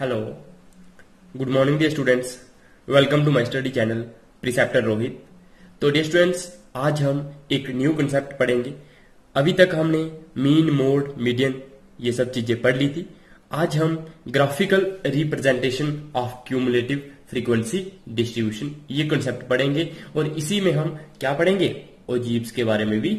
Hello good morning dear students welcome to my study channel preceptor Rohit तो dear students आज हम एक new concept पढ़ेंगे। अभी तक हमने मीन मोड मीडियन ये सब चीज़ें पढ़ ली थी। आज हम graphical representation of cumulative frequency distribution ये कंसेप्ट पढ़ेंगे। और इसी में हम क्या पढ़ेंगे? ओजीब्स के बारे में भी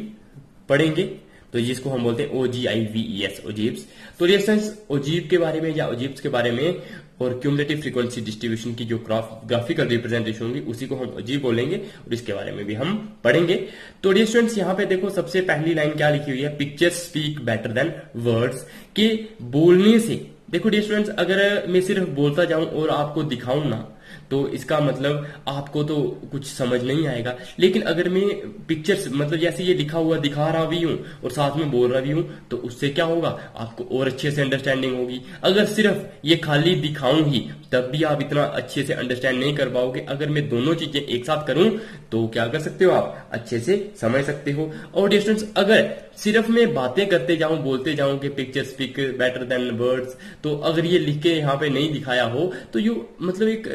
पढ़ेंगे। तो जिसको हम बोलते हैं ओ G I V E S ओजीब्स तो रेस्टेंस ओजीब के बारे में या ओजीब्स के बारे में और क्यूमलेटिव फ्रीक्वेंसी डिस्ट्रीब्यूशन की जो ग्राफिकल रिप्रेजेंटेशन होगी, उसी को हम ओजीब बोलेंगे और इसके बारे में भी हम पढ़ेंगे। तो स्टूडेंट्स यहाँ पे देखो सबसे पहली लाइन क्या लिखी हुई है? Pictures speak better than words के बोलने से, देखो स्टूडेंट्स अगर मैं सिर्फ़ बोलता जाऊँ और आपको दिखाऊँ ना तो इसका मतलब आपको तो कुछ समझ नहीं आएगा। लेकिन अगर मैं पिक्चर्स मतलब जैसे ये लिखा हुआ दिखा रहा भी हूँ और साथ में बोल रहा भी हूँ तो उससे क्या होगा? आपको और अच्छे से अंडरस्टैंडिंग होगी। अगर सिर्फ़ ये खाली दिखाऊँ ही, तब भी आप इतना अच्छे से अंडरस्टैंड नहीं कर पाओगे। अगर मैं दोनों चीज़ें एक साथ करूँ तो क्या कर सकते हो आप? अच्छे से समझ सकते हो। और डिस्टेंस अगर सिर्फ़ मैं बातें करते जाऊँ, बोलते जाऊँ कि picture speak better than words तो अगर ये लिख के यहाँ पे नहीं दिखाया हो तो यू मतलब एक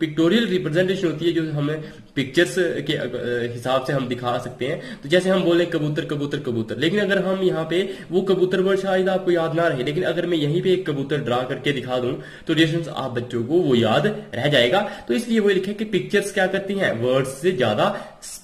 पिक्टोरियल रिप्रेजेंटेशन होती है जो हमें पिक्चर्स के हिसाब से हम दिखा सकते हैं। तो जैसे हम बोले कबूतर कबूतर कबूतर, लेकिन अगर हम यहाँ पे वो कबूतर वर्ड शायद आपको याद ना रहे, लेकिन अगर मैं यहीं पे एक कबूतर ड्रा करके दिखा दूँ तो डिस्टेंस आप बच्चों को वो याद रह जाएगा। तो इसलिए वो लिखे कि पिक्चर्स क्या करती हैं? वर्ड्स से ज़्यादा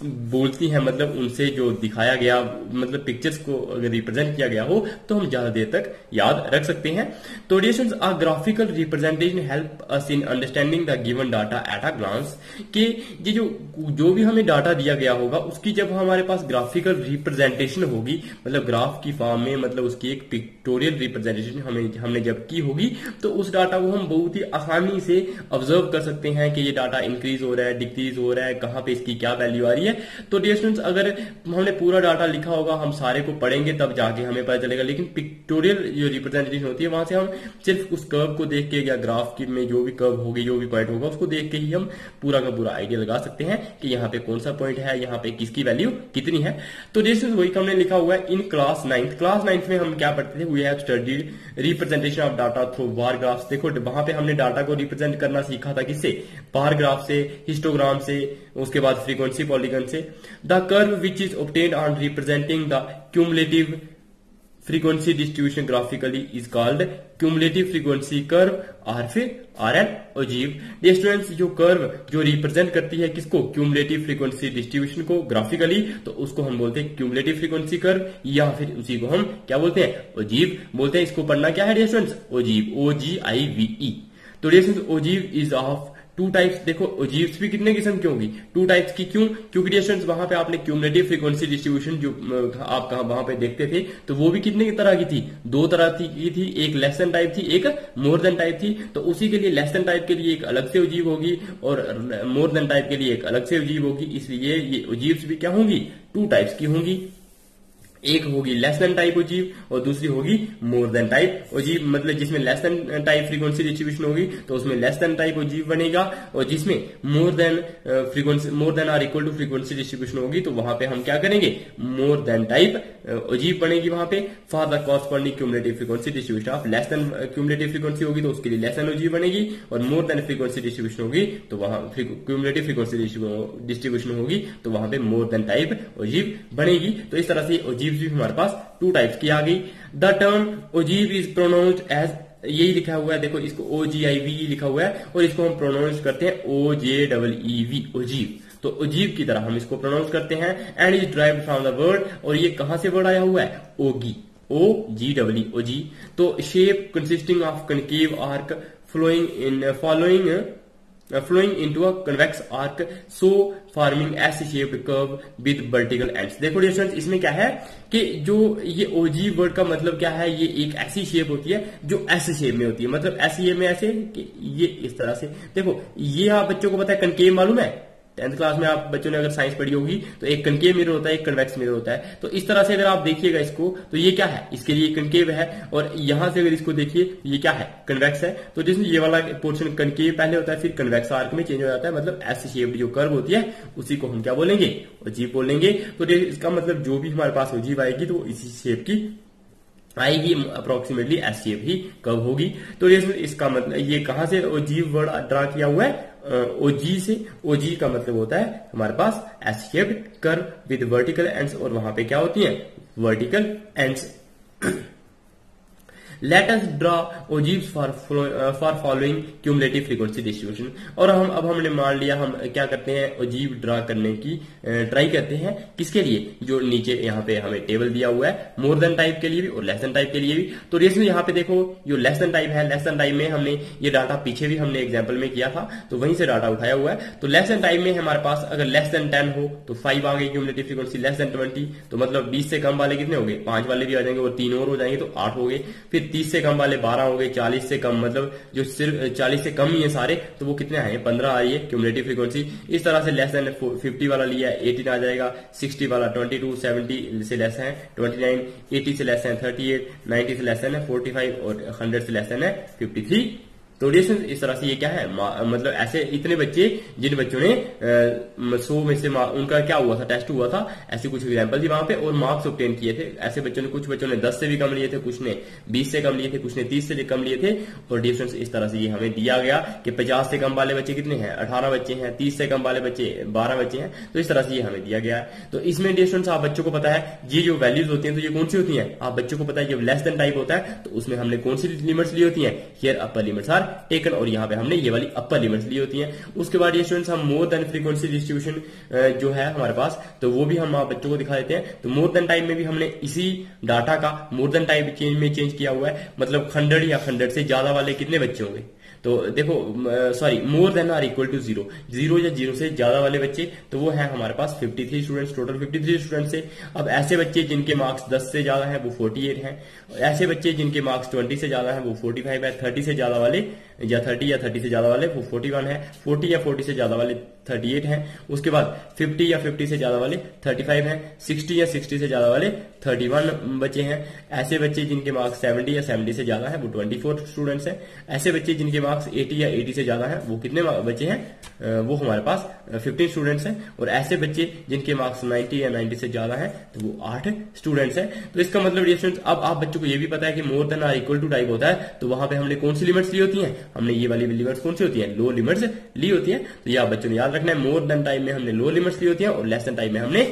बोलती हैं मतलब उनसे जो दिखाया गया मतलब पिक्चर्स को अगर रिप्रेजेंट किया गया हो तो हम ज़्यादा देर तक याद रख सकते हैं। तो distance a graphical representation help us in understanding the given data at a glance कि ये जो जो भी हमें डाटा दिया गया होगा, उसकी जब हमारे पास ग्राफिकल रिप्रेजेंटेशन होगी मतलब ग्राफ की फॉर्म में मतलब उसकी एक पिक्टोरियल रिप्रेजेंटेशन हमें हमने जब की होगी तो उस डाटा को हम बहुत ही आसानी से ऑब्ज़र्व कर सकते हैं कि ये डाटा इंक्रीज हो रहा है डिक्रीज हो रहा है, कहाँ पे इसकी क्या वैल्यू आ रही है। तो डियर स्टूडेंट्स अगर हमने पूरा डाटा लिखा होगा, हम सारे को पढ़ेंगे, तब जाके हमें पता चलेगा। लेकिन पिक्टोरियल जो रिप्रेजेंटेशन होती है, वहाँ से हम सिर्फ़ उस कर्व को देख के या ग्राफ की में जो भी कर्व होगी, जो भी पॉइंट होगा, उसको देख के ही हम पूरा का पूरा आइडिया लगा सकते हैं। कि यहाँ पे कौन सा पॉइंट है, यहाँ पे किसकी वैल्यू कितनी है। तो जैसे वही हमने लिखा हुआ है in class ninth class ninth में हम क्या पढ़ते थे? We have studied representation of data through bar graphs देखो, वहाँ पे हमने डाटा को रिप्रेजेंट करना सीखा था किससे? बार ग्राफ से हिस्टोग्राम से, उसके बाद फ्रीक्वेंसी पॉलिगन से। The curve which is obtained on representing the cumulative frequency distribution graphically is called cumulative frequency curve और फिर आर एन ये स्टूडेंट्स जो कर्व जो रिप्रेजेंट करती है किसको? क्यूमुलेटिव फ्रीक्वेंसी डिस्ट्रीब्यूशन को ग्राफिकली तो उसको हम बोलते हैं क्यूमुलेटिव फ्रीक्वेंसी कर्व या फिर उसी को हम क्या बोलते हैं? अजीब बोलते हैं। इसको पढ़ना क्या है स्टूडेंट्स अजीब ओ जी आई वी ई तो स्टूडेंट्स अजीब इज़ ऑफ़ टू टाइप्स देखो ओजीव्स भी कितने किस्म की होगी? टू टाइप्स की क्यों? क्योंकि डिस्टेंस वहाँ पे आपने क्यूमुलेटिव फ्रीक्वेंसी डिस्ट्रीब्यूशन जो आप कहा, वहाँ पे देखते थे तो वो भी कितने की तरह की थी? दो तरह की थी, एक लेस देन टाइप थी, एक मोर देन टाइप थी तो उसी के लिए लेस देन टाइप के लिए एक अलग से उजीव होगी, और मोर देन टाइप के लिए एक अलग से उजीव होगी, इसलिए ये उजीव्स भी क्या होंगी? टू टाइप्स की होंगी। एक होगी लेस देन टाइप ओजीव और दूसरी होगी मोर देन टाइप ओजीव मतलब जिसमें less than type frequency distribution होगी तो उसमें लेस देन टाइप ओजीव बनेगा और जिसमें more than frequency more than or equal to frequency distribution होगी तो वहाँ पे हम क्या करेंगे? मोर देन टाइप ओजीव बनेगी वहाँ पे। For the corresponding cumulative frequency distribution of less than cumulative frequency होगी तो उसके लिए लेस देन ओजीव बनेगी और मोर देन फ्रीक्वेंसी डिस्ट्रीब्यूशन होगी तो वहाँ क्यूमुलेटिव फ्रीक्वेंसी डिस्ट्रीब्यूशन होगी तो वहाँ पे मोर देन टाइप ओजीव बनेगी। तो इस तरह से ओजीव हमारे पास टू टाइप्स की आ गई। The term ogive is pronounce as यही लिखा हुआ है, देखो इसको ओ जी आई वी लिखा हुआ है, और इसको हम प्रोनाउंस करते हैं O J double E V ogive तो ओजीव की तरह हम इसको प्रोनाउंस करते हैं and is drive from the word और ये कहाँ से वर्ड आया हुआ है? ओगी ओ जी डब्ल्यू ओ जी तो shape consisting of concave arc flowing in following flowing into a convex arc so forming S shaped curve with vertical ends. देखो distance इसमें क्या है कि जो ये ओजी वर्ड का मतलब क्या है? ये एक ऐसी शेप होती है जो एस शेप में होती है। मतलब एस ये में ऐसे कि ये इस तरह से। देखो, ये आप बच्चों को पता है कनकेव मालूम है? टेंथ क्लास में आप बच्चों ने अगर साइंस पढ़ी होगी तो एक कनकेव मिरर होता है, एक कन्वेक्स मिरर होता है। तो इस तरह से अगर आप देखिएगा इसको तो ये क्या है? इसके लिए कनकेव है, और यहाँ से अगर इसको देखिए, ये क्या है? कन्वेक्स है। तो जिसमें ये वाला पोर्शन कनकेव पहले होता है, फिर कन्वेक्स आर्क में चेंज हो जाता है। मतलब एस शेप्ड जो कर्व होती है, उसी को हम क्या बोलेंगे? अजीब बोलेंगे। तो इसका मतलब जो भी हमारे पास अजीब आएगी तो इसी शेप की आएगी अप्रोक्सीमेटली एस शेप ही कब होगी। तो ये इसका मतलब ये कहाँ से ओजीव वर्ड ड्रा किया हुआ है? ओजी से ओजी का मतलब होता है हमारे पास S curve with vertical ends और वहाँ पे क्या होती है? Vertical ends let us draw ogives for for following cumulative frequency distribution और हम, अब हमने मान लिया हम क्या करते हैं? ओजीव ड्रा करने की ट्राई करते हैं। किसके लिए? जो नीचे यहाँ पे हमें टेबल दिया हुआ है। मोर देन टाइप के लिए भी और लेस देन टाइप के लिए भी। तो रेस यहाँ पे देखो, जो लेस देन टाइप है लेस देन टाइप में हमने ये डाटा पीछे भी हमने एग्ज़ाम्पल में किया था। तो वहीं से डाटा उठाया हुआ है। तो लेस देन टाइप में हमारे पास अगर लेस देन टेन हो तो फाइव आ गई cumulative frequency less than twenty तो मतलब बीस से कम वाले कितने हो गए? पाँच वाले भी आ जाएँगे और तीन और हो जाएँगे तो आठ हो गए। फिर तीस से कम वाले, बारह हो गए, चालीस से कम मतलब जो सिर्फ़ चालीस से कम ही है सारे तो वो कितने आए पंद्रह आई है क्यूमलेटिव फ्रीक्वेंसी इस तरह से लेस देन फिफ्टी वाला लिया है एटीन आ जाएगा। सिक्सटी वाला ट्वेंटी टू सेवेंटी से लेस है ट्वेंटी नाइन एटी से लेस है थर्टी एट नाइन्टी से लेस है फोर्टी फाइव और हंड्रेड से लेस है फिफ्टी थ्री तो डिस्टेंस इस तरह से ये क्या है मतलब ऐसे इतने बच्चे, जिन बच्चों ने सौ में से उनका क्या हुआ था टेस्ट हुआ था, ऐसे कुछ एग्ज़ाम्पल थी वहाँ पे और मार्क्स ऑप्टेन किए थे। ऐसे बच्चों ने, कुछ बच्चों ने दस से भी कम लिए थे, कुछ ने बीस से कम लिए थे, कुछ ने तीस से कम लिए थे और डिस्टेंस इस तरह से ये हमें दिया गया कि पचास से कम वाले बच्चे कितने हैं, अठारह बच्चे हैं, तीस से कम वाले बच्चे, बारह बच्चे हैं तो इस तरह से ये हमें दिया गया है। तो इसमें डिस्टेंस आप बच्चों को पता है, ये जो वैल्यूज़ होती है तो ये कौन सी होती है? आप बच्चों को पता है जब लेस देन टाइप होता है तो उसमें हमने कौन सी लिमिट्स ली होती है? Here upper limits are taken और यहाँ पे हमने ये वाली अपर लिमिट्स ली होती है। उसके बाद ये स्टूडेंट्स हम मोर देन फ्रीक्वेंसी डिस्ट्रीब्यूशन जो है हमारे पास तो वो भी हम बच्चों को दिखा देते हैं। तो मोर देन टाइप में भी हमने इसी डाटा का मोर देन टाइम चेंज में चेंज किया हुआ है। मतलब हंड्रेड या हंड्रेड से ज़्यादा वाले कितने बच्चे होंगे? तो देखो sorry more than or equal to zero zero या ज़ीरो से ज़्यादा वाले बच्चे तो वो है हमारे पास 53 स्टूडेंट्स टोटल 53 स्टूडेंट्स है अब ऐसे बच्चे जिनके मार्क्स 10 से ज़्यादा है, वो 48 है। ऐसे बच्चे जिनके मार्क्स 20 से ज़्यादा है, वो 45 है 30 से ज़्यादा वाले या 30 या 30 से ज़्यादा वाले, वो 41 है 40 या 40 से ज़्यादा वाले 38 हैं, उसके बाद 50 या 50 से ज़्यादा वाले 35 हैं 60 या 60 से ज़्यादा वाले 31 बच्चे हैं। ऐसे बच्चे जिनके मार्क्स 70 या 70 से ज़्यादा है, वो 24 स्टूडेंट्स हैं। ऐसे बच्चे जिनके मार्क्स 80 या 80 से ज़्यादा है, वो कितने बच्चे हैं? वो हमारे पास 15 स्टूडेंट्स हैं। और ऐसे बच्चे जिनके मार्क्स 90 या 90 से ज़्यादा है तो वो आठ स्टूडेंट्स है। तो इसका मतलब अब आप बच्चों को ये भी पता है कि more than or equal to type होता है तो वहाँ पे हमने कौन सी लिमिट्स ली होती है? हमने ये वाली लिमिट्स कौन सी होती है? लो लिमिट्स ली होती है। तो ये आप बच्चों ने याद रखना है मोर देन टाइम में हमने लो लिमिट्स ली होती है और लेस देन टाइम में हमने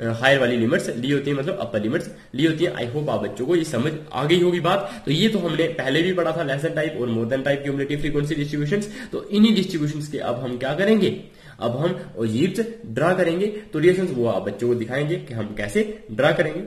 हायर वाली लिमिट्स ली होती है मतलब अपर लिमिट्स ली होती है। आई होप आप बच्चों को ये समझ आ गई होगी बात। तो ये तो हमने पहले भी पढ़ा था लेसन टाइप और more than type cumulative frequency distribution तो इन्हीं डिस्ट्रीब्यूशन के अब हम क्या करेंगे? अब हम ओजीब्स ड्रा करेंगे। तो रिएक्शन वो आप बच्चों को दिखाएँगे कि हम कैसे ड्रा करेंगे।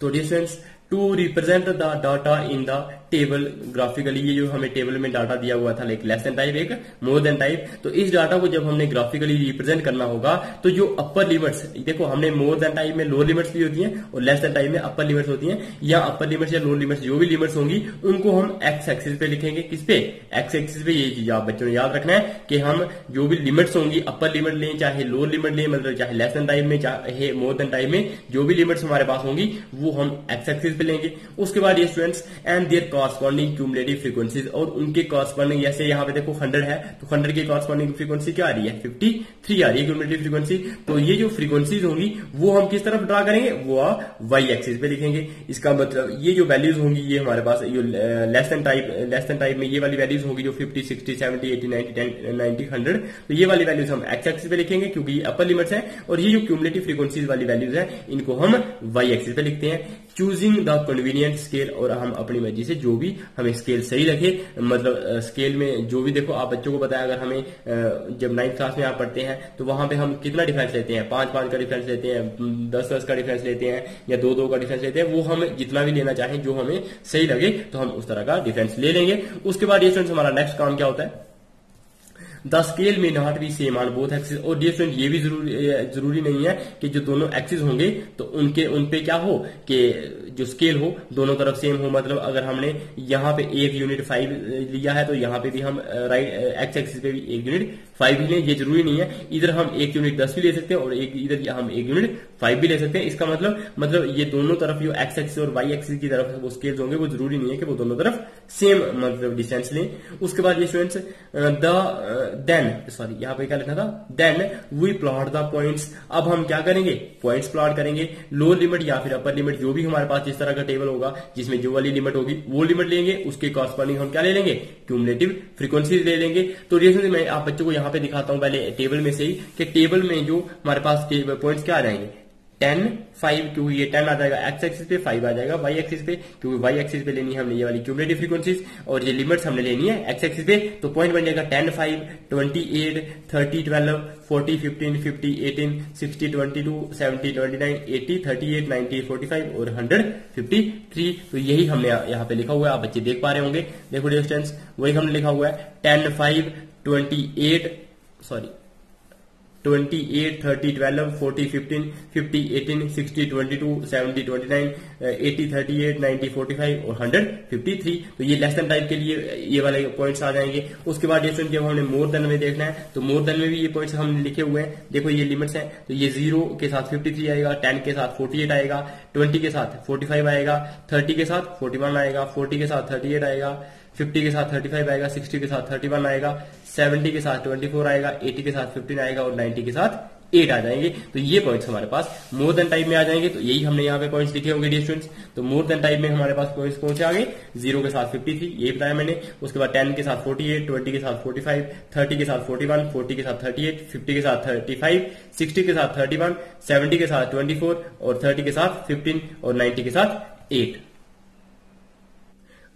तो distance to represent the data in the table graphically ये जो हमें टेबल में डाटा दिया हुआ था लाइक लेस देन टाइप एक मोर देन टाइप तो इस डाटा को जब हमने ग्राफिकली रिप्रेजेंट करना होगा तो जो अपर लिमिट्स देखो हमने मोर देन टाइप में लोअर लिमिट्स भी होती हैं और लेस देन टाइप में अपर लिमिट्स होती हैं, या अपर लिमिट्स या लोअर लिमिट्स जो भी लिमिट्स होंगी, उनको हम एक्स एक्सिस पे लिखेंगे। किस पे? एक्स एक्सिस पे, ये चीज़ आप बच्चों ने याद रखना है कि हम जो भी लिमिट्स होंगी अपर लिमिट लें, चाहे लोअर लिमिट लें मतलब चाहे लेस देन टाइप में, चाहे मोर देन टाइप में, जो भी लिमिट्स हमारे पास होंगी, वो हम एक्स एक्सिस पे लेंगे। उसके बाद ये students and their corresponding cumulative frequencies और उनके कॉरस्पॉन्डिंग जैसे यहाँ पे देखो हंड्रेड है तो हंड्रेड की कॉरस्पॉन्डिंग फ्रीक्वेंसी क्या आ रही है? फिफ्टी थ्री आ रही है क्यूमुलेटिव फ्रीक्वेंसी तो ये जो फ्रीक्वेंसीज होंगी, वो हम किस तरफ़ ड्रा करेंगे? वो वाई एक्सिस पे लिखेंगे। इसका मतलब ये जो वैल्यूज़ होंगी, ये हमारे पास जो less than type less than type में ये वाली वैल्यूज़ होंगी जो fifty sixty seventy eighty ninety ninety hundred तो ये वाली वैल्यूज़ हम एक्स एक्सिस पे लिखेंगे क्योंकि ये अपर लिमिट्स है और ये जो क्यूमुलेटिव फ्रीक्वेंसीज वाली वैल्यूज़ है, इनको हम वाई एक्सिस पे लिखते हैं। चूजिंग द कन्वीनियंट स्केल और हम अपनी मर्ज़ी से जो भी हमें स्केल सही लगे मतलब स्केल में जो भी देखो, आप बच्चों को बताया अगर हमें जब नाइन्थ क्लास में आप पढ़ते हैं तो वहाँ पे हम कितना डिफरेंस लेते हैं? पाँच पाँच का डिफरेंस लेते हैं दस दस का डिफरेंस लेते हैं, या दो दो का डिफरेंस लेते हैं, वो हम जितना भी लेना चाहें, जो हमें सही लगे तो हम उस तरह का डिफरेंस ले लेंगे। उसके बाद ये हमारा नेक्स्ट काम क्या होता है? The scale may not be same on both axis और डियर स्टूडेंट ये भी ज़रूरी ज़रूरी नहीं है कि जो दोनों एक्सिस होंगे तो उनके उनपे क्या हो कि जो स्केल हो, दोनों तरफ़ सेम हो मतलब अगर हमने यहाँ पे एक यूनिट फाइव लिया है तो यहाँ पे भी हम राइट एक्स एक्सिस पे भी एक यूनिट फाइव ही लें, ये ज़रूरी नहीं है। इधर हम एक यूनिट दस भी ले सकते हैं और एक, इधर हम एक यूनिट फाइव भी ले सकते हैं। इसका मतलब मतलब ये दोनों तरफ़ जो एक्स एक्सिस और वाई एक्सिस की तरफ़ वो स्केल्स होंगे, वो ज़रूरी नहीं है कि वो दोनों तरफ़ सेम मतलब डिस्टेंस लें। उसके बाद ये स्टूडेंट्स द देन सॉरी यहाँ पे क्या लिखा था? Then we plot the points अब हम क्या करेंगे? पॉइंट्स प्लॉट करेंगे। लोअर लिमिट या फिर अपर लिमिट जो भी हमारे पास जिस तरह का टेबल होगा, जिसमें जो वाली लिमिट होगी, वो लिमिट लेंगे, उसके कॉरस्पॉन्डिंग हम क्या ले लेंगे? क्यूमलेटिव फ्रीक्वेंसी ले लेंगे। तो जैसे मैं आप बच्चों को यहाँ पे दिखाता हूँ, पहले टेबल में से ही, कि टेबल में जो हमारे पास पॉइंट क्या आ जाएँगे? टेन फाइव क्योंकि ये टेन आ जाएगा एक्स एक्सिस पे फाइव आ जाएगा वाई एक्सिस पे, क्योंकि वाई एक्सिस पे लेनी है हमने ये वाली क्यूमुलेटिव फ्रीक्वेंसीज और ये लिमिट्स हमने लेनी है एक्स एक्सिस पे तो पॉइंट बन जाएगा ten five twenty eight thirty twelve forty fifteen fifty eighteen sixty twenty two seventy twenty nine eighty thirty eight ninety forty five और हंड्रेड फिफ्टी थ्री तो यही हमने यहाँ पे लिखा हुआ है, आप बच्चे देख पा रहे होंगे। देखो डिस्टेंस वही हमने लिखा हुआ है ten five twenty eight sorry twenty eight thirty twelve forty fifteen fifty eighteen sixty twenty two seventy twenty nine eighty thirty eight ninety forty five और हंड्रेड फिफ्टी थ्री तो ये लेस देन टाइप के लिए ये वाले points आ जाएँगे। उसके बाद ये जब हमने मोर देन में देखना है तो मोर देन में भी ये पॉइंट्स हमने लिखे हुए हैं। देखो ये लिमिट्स हैं। तो ये ज़ीरो के साथ फिफ्टी थ्री आएगा टेन के साथ फोर्टी एट आएगा ट्वेंटी के साथ फोर्टी फाइव आएगा थर्टी के साथ फोर्टी वन आएगा फोर्टी के साथ थर्टी एट आएगा। फिफ्टी के साथ थर्टी फाइव आएगा सिक्सटी के साथ थर्टी वन आएगा सेवेंटी के साथ ट्वेंटी फोर आएगा एटी के साथ फिफ्टीन आएगा और नाइन्टी के साथ एट आ जाएँगे तो ये पॉइंट्स हमारे पास मोर देन टाइप में आ जाएँगे तो यही हमने यहाँ पे पॉइंट्स लिखे होंगे स्टूडेंट्स तो मोर देन टाइप में हमारे पास पॉइंट्स कौन से आ गए ज़ीरो के साथ फिफ्टी थ्री ये बताया मैंने उसके बाद टेन के साथ फोर्टी एट ट्वेंटी के साथ फोर्टी फाइव थर्टी के साथ फोर्टी वन फोर्टी के साथ थर्टी एट फिफ्टी के साथ थर्टी फाइव सिक्सटी के साथ थर्टी वन सेवेंटी के साथ ट्वेंटी फोर और थर्टी के साथ फिफ्टीन और नाइन्टी के साथ एट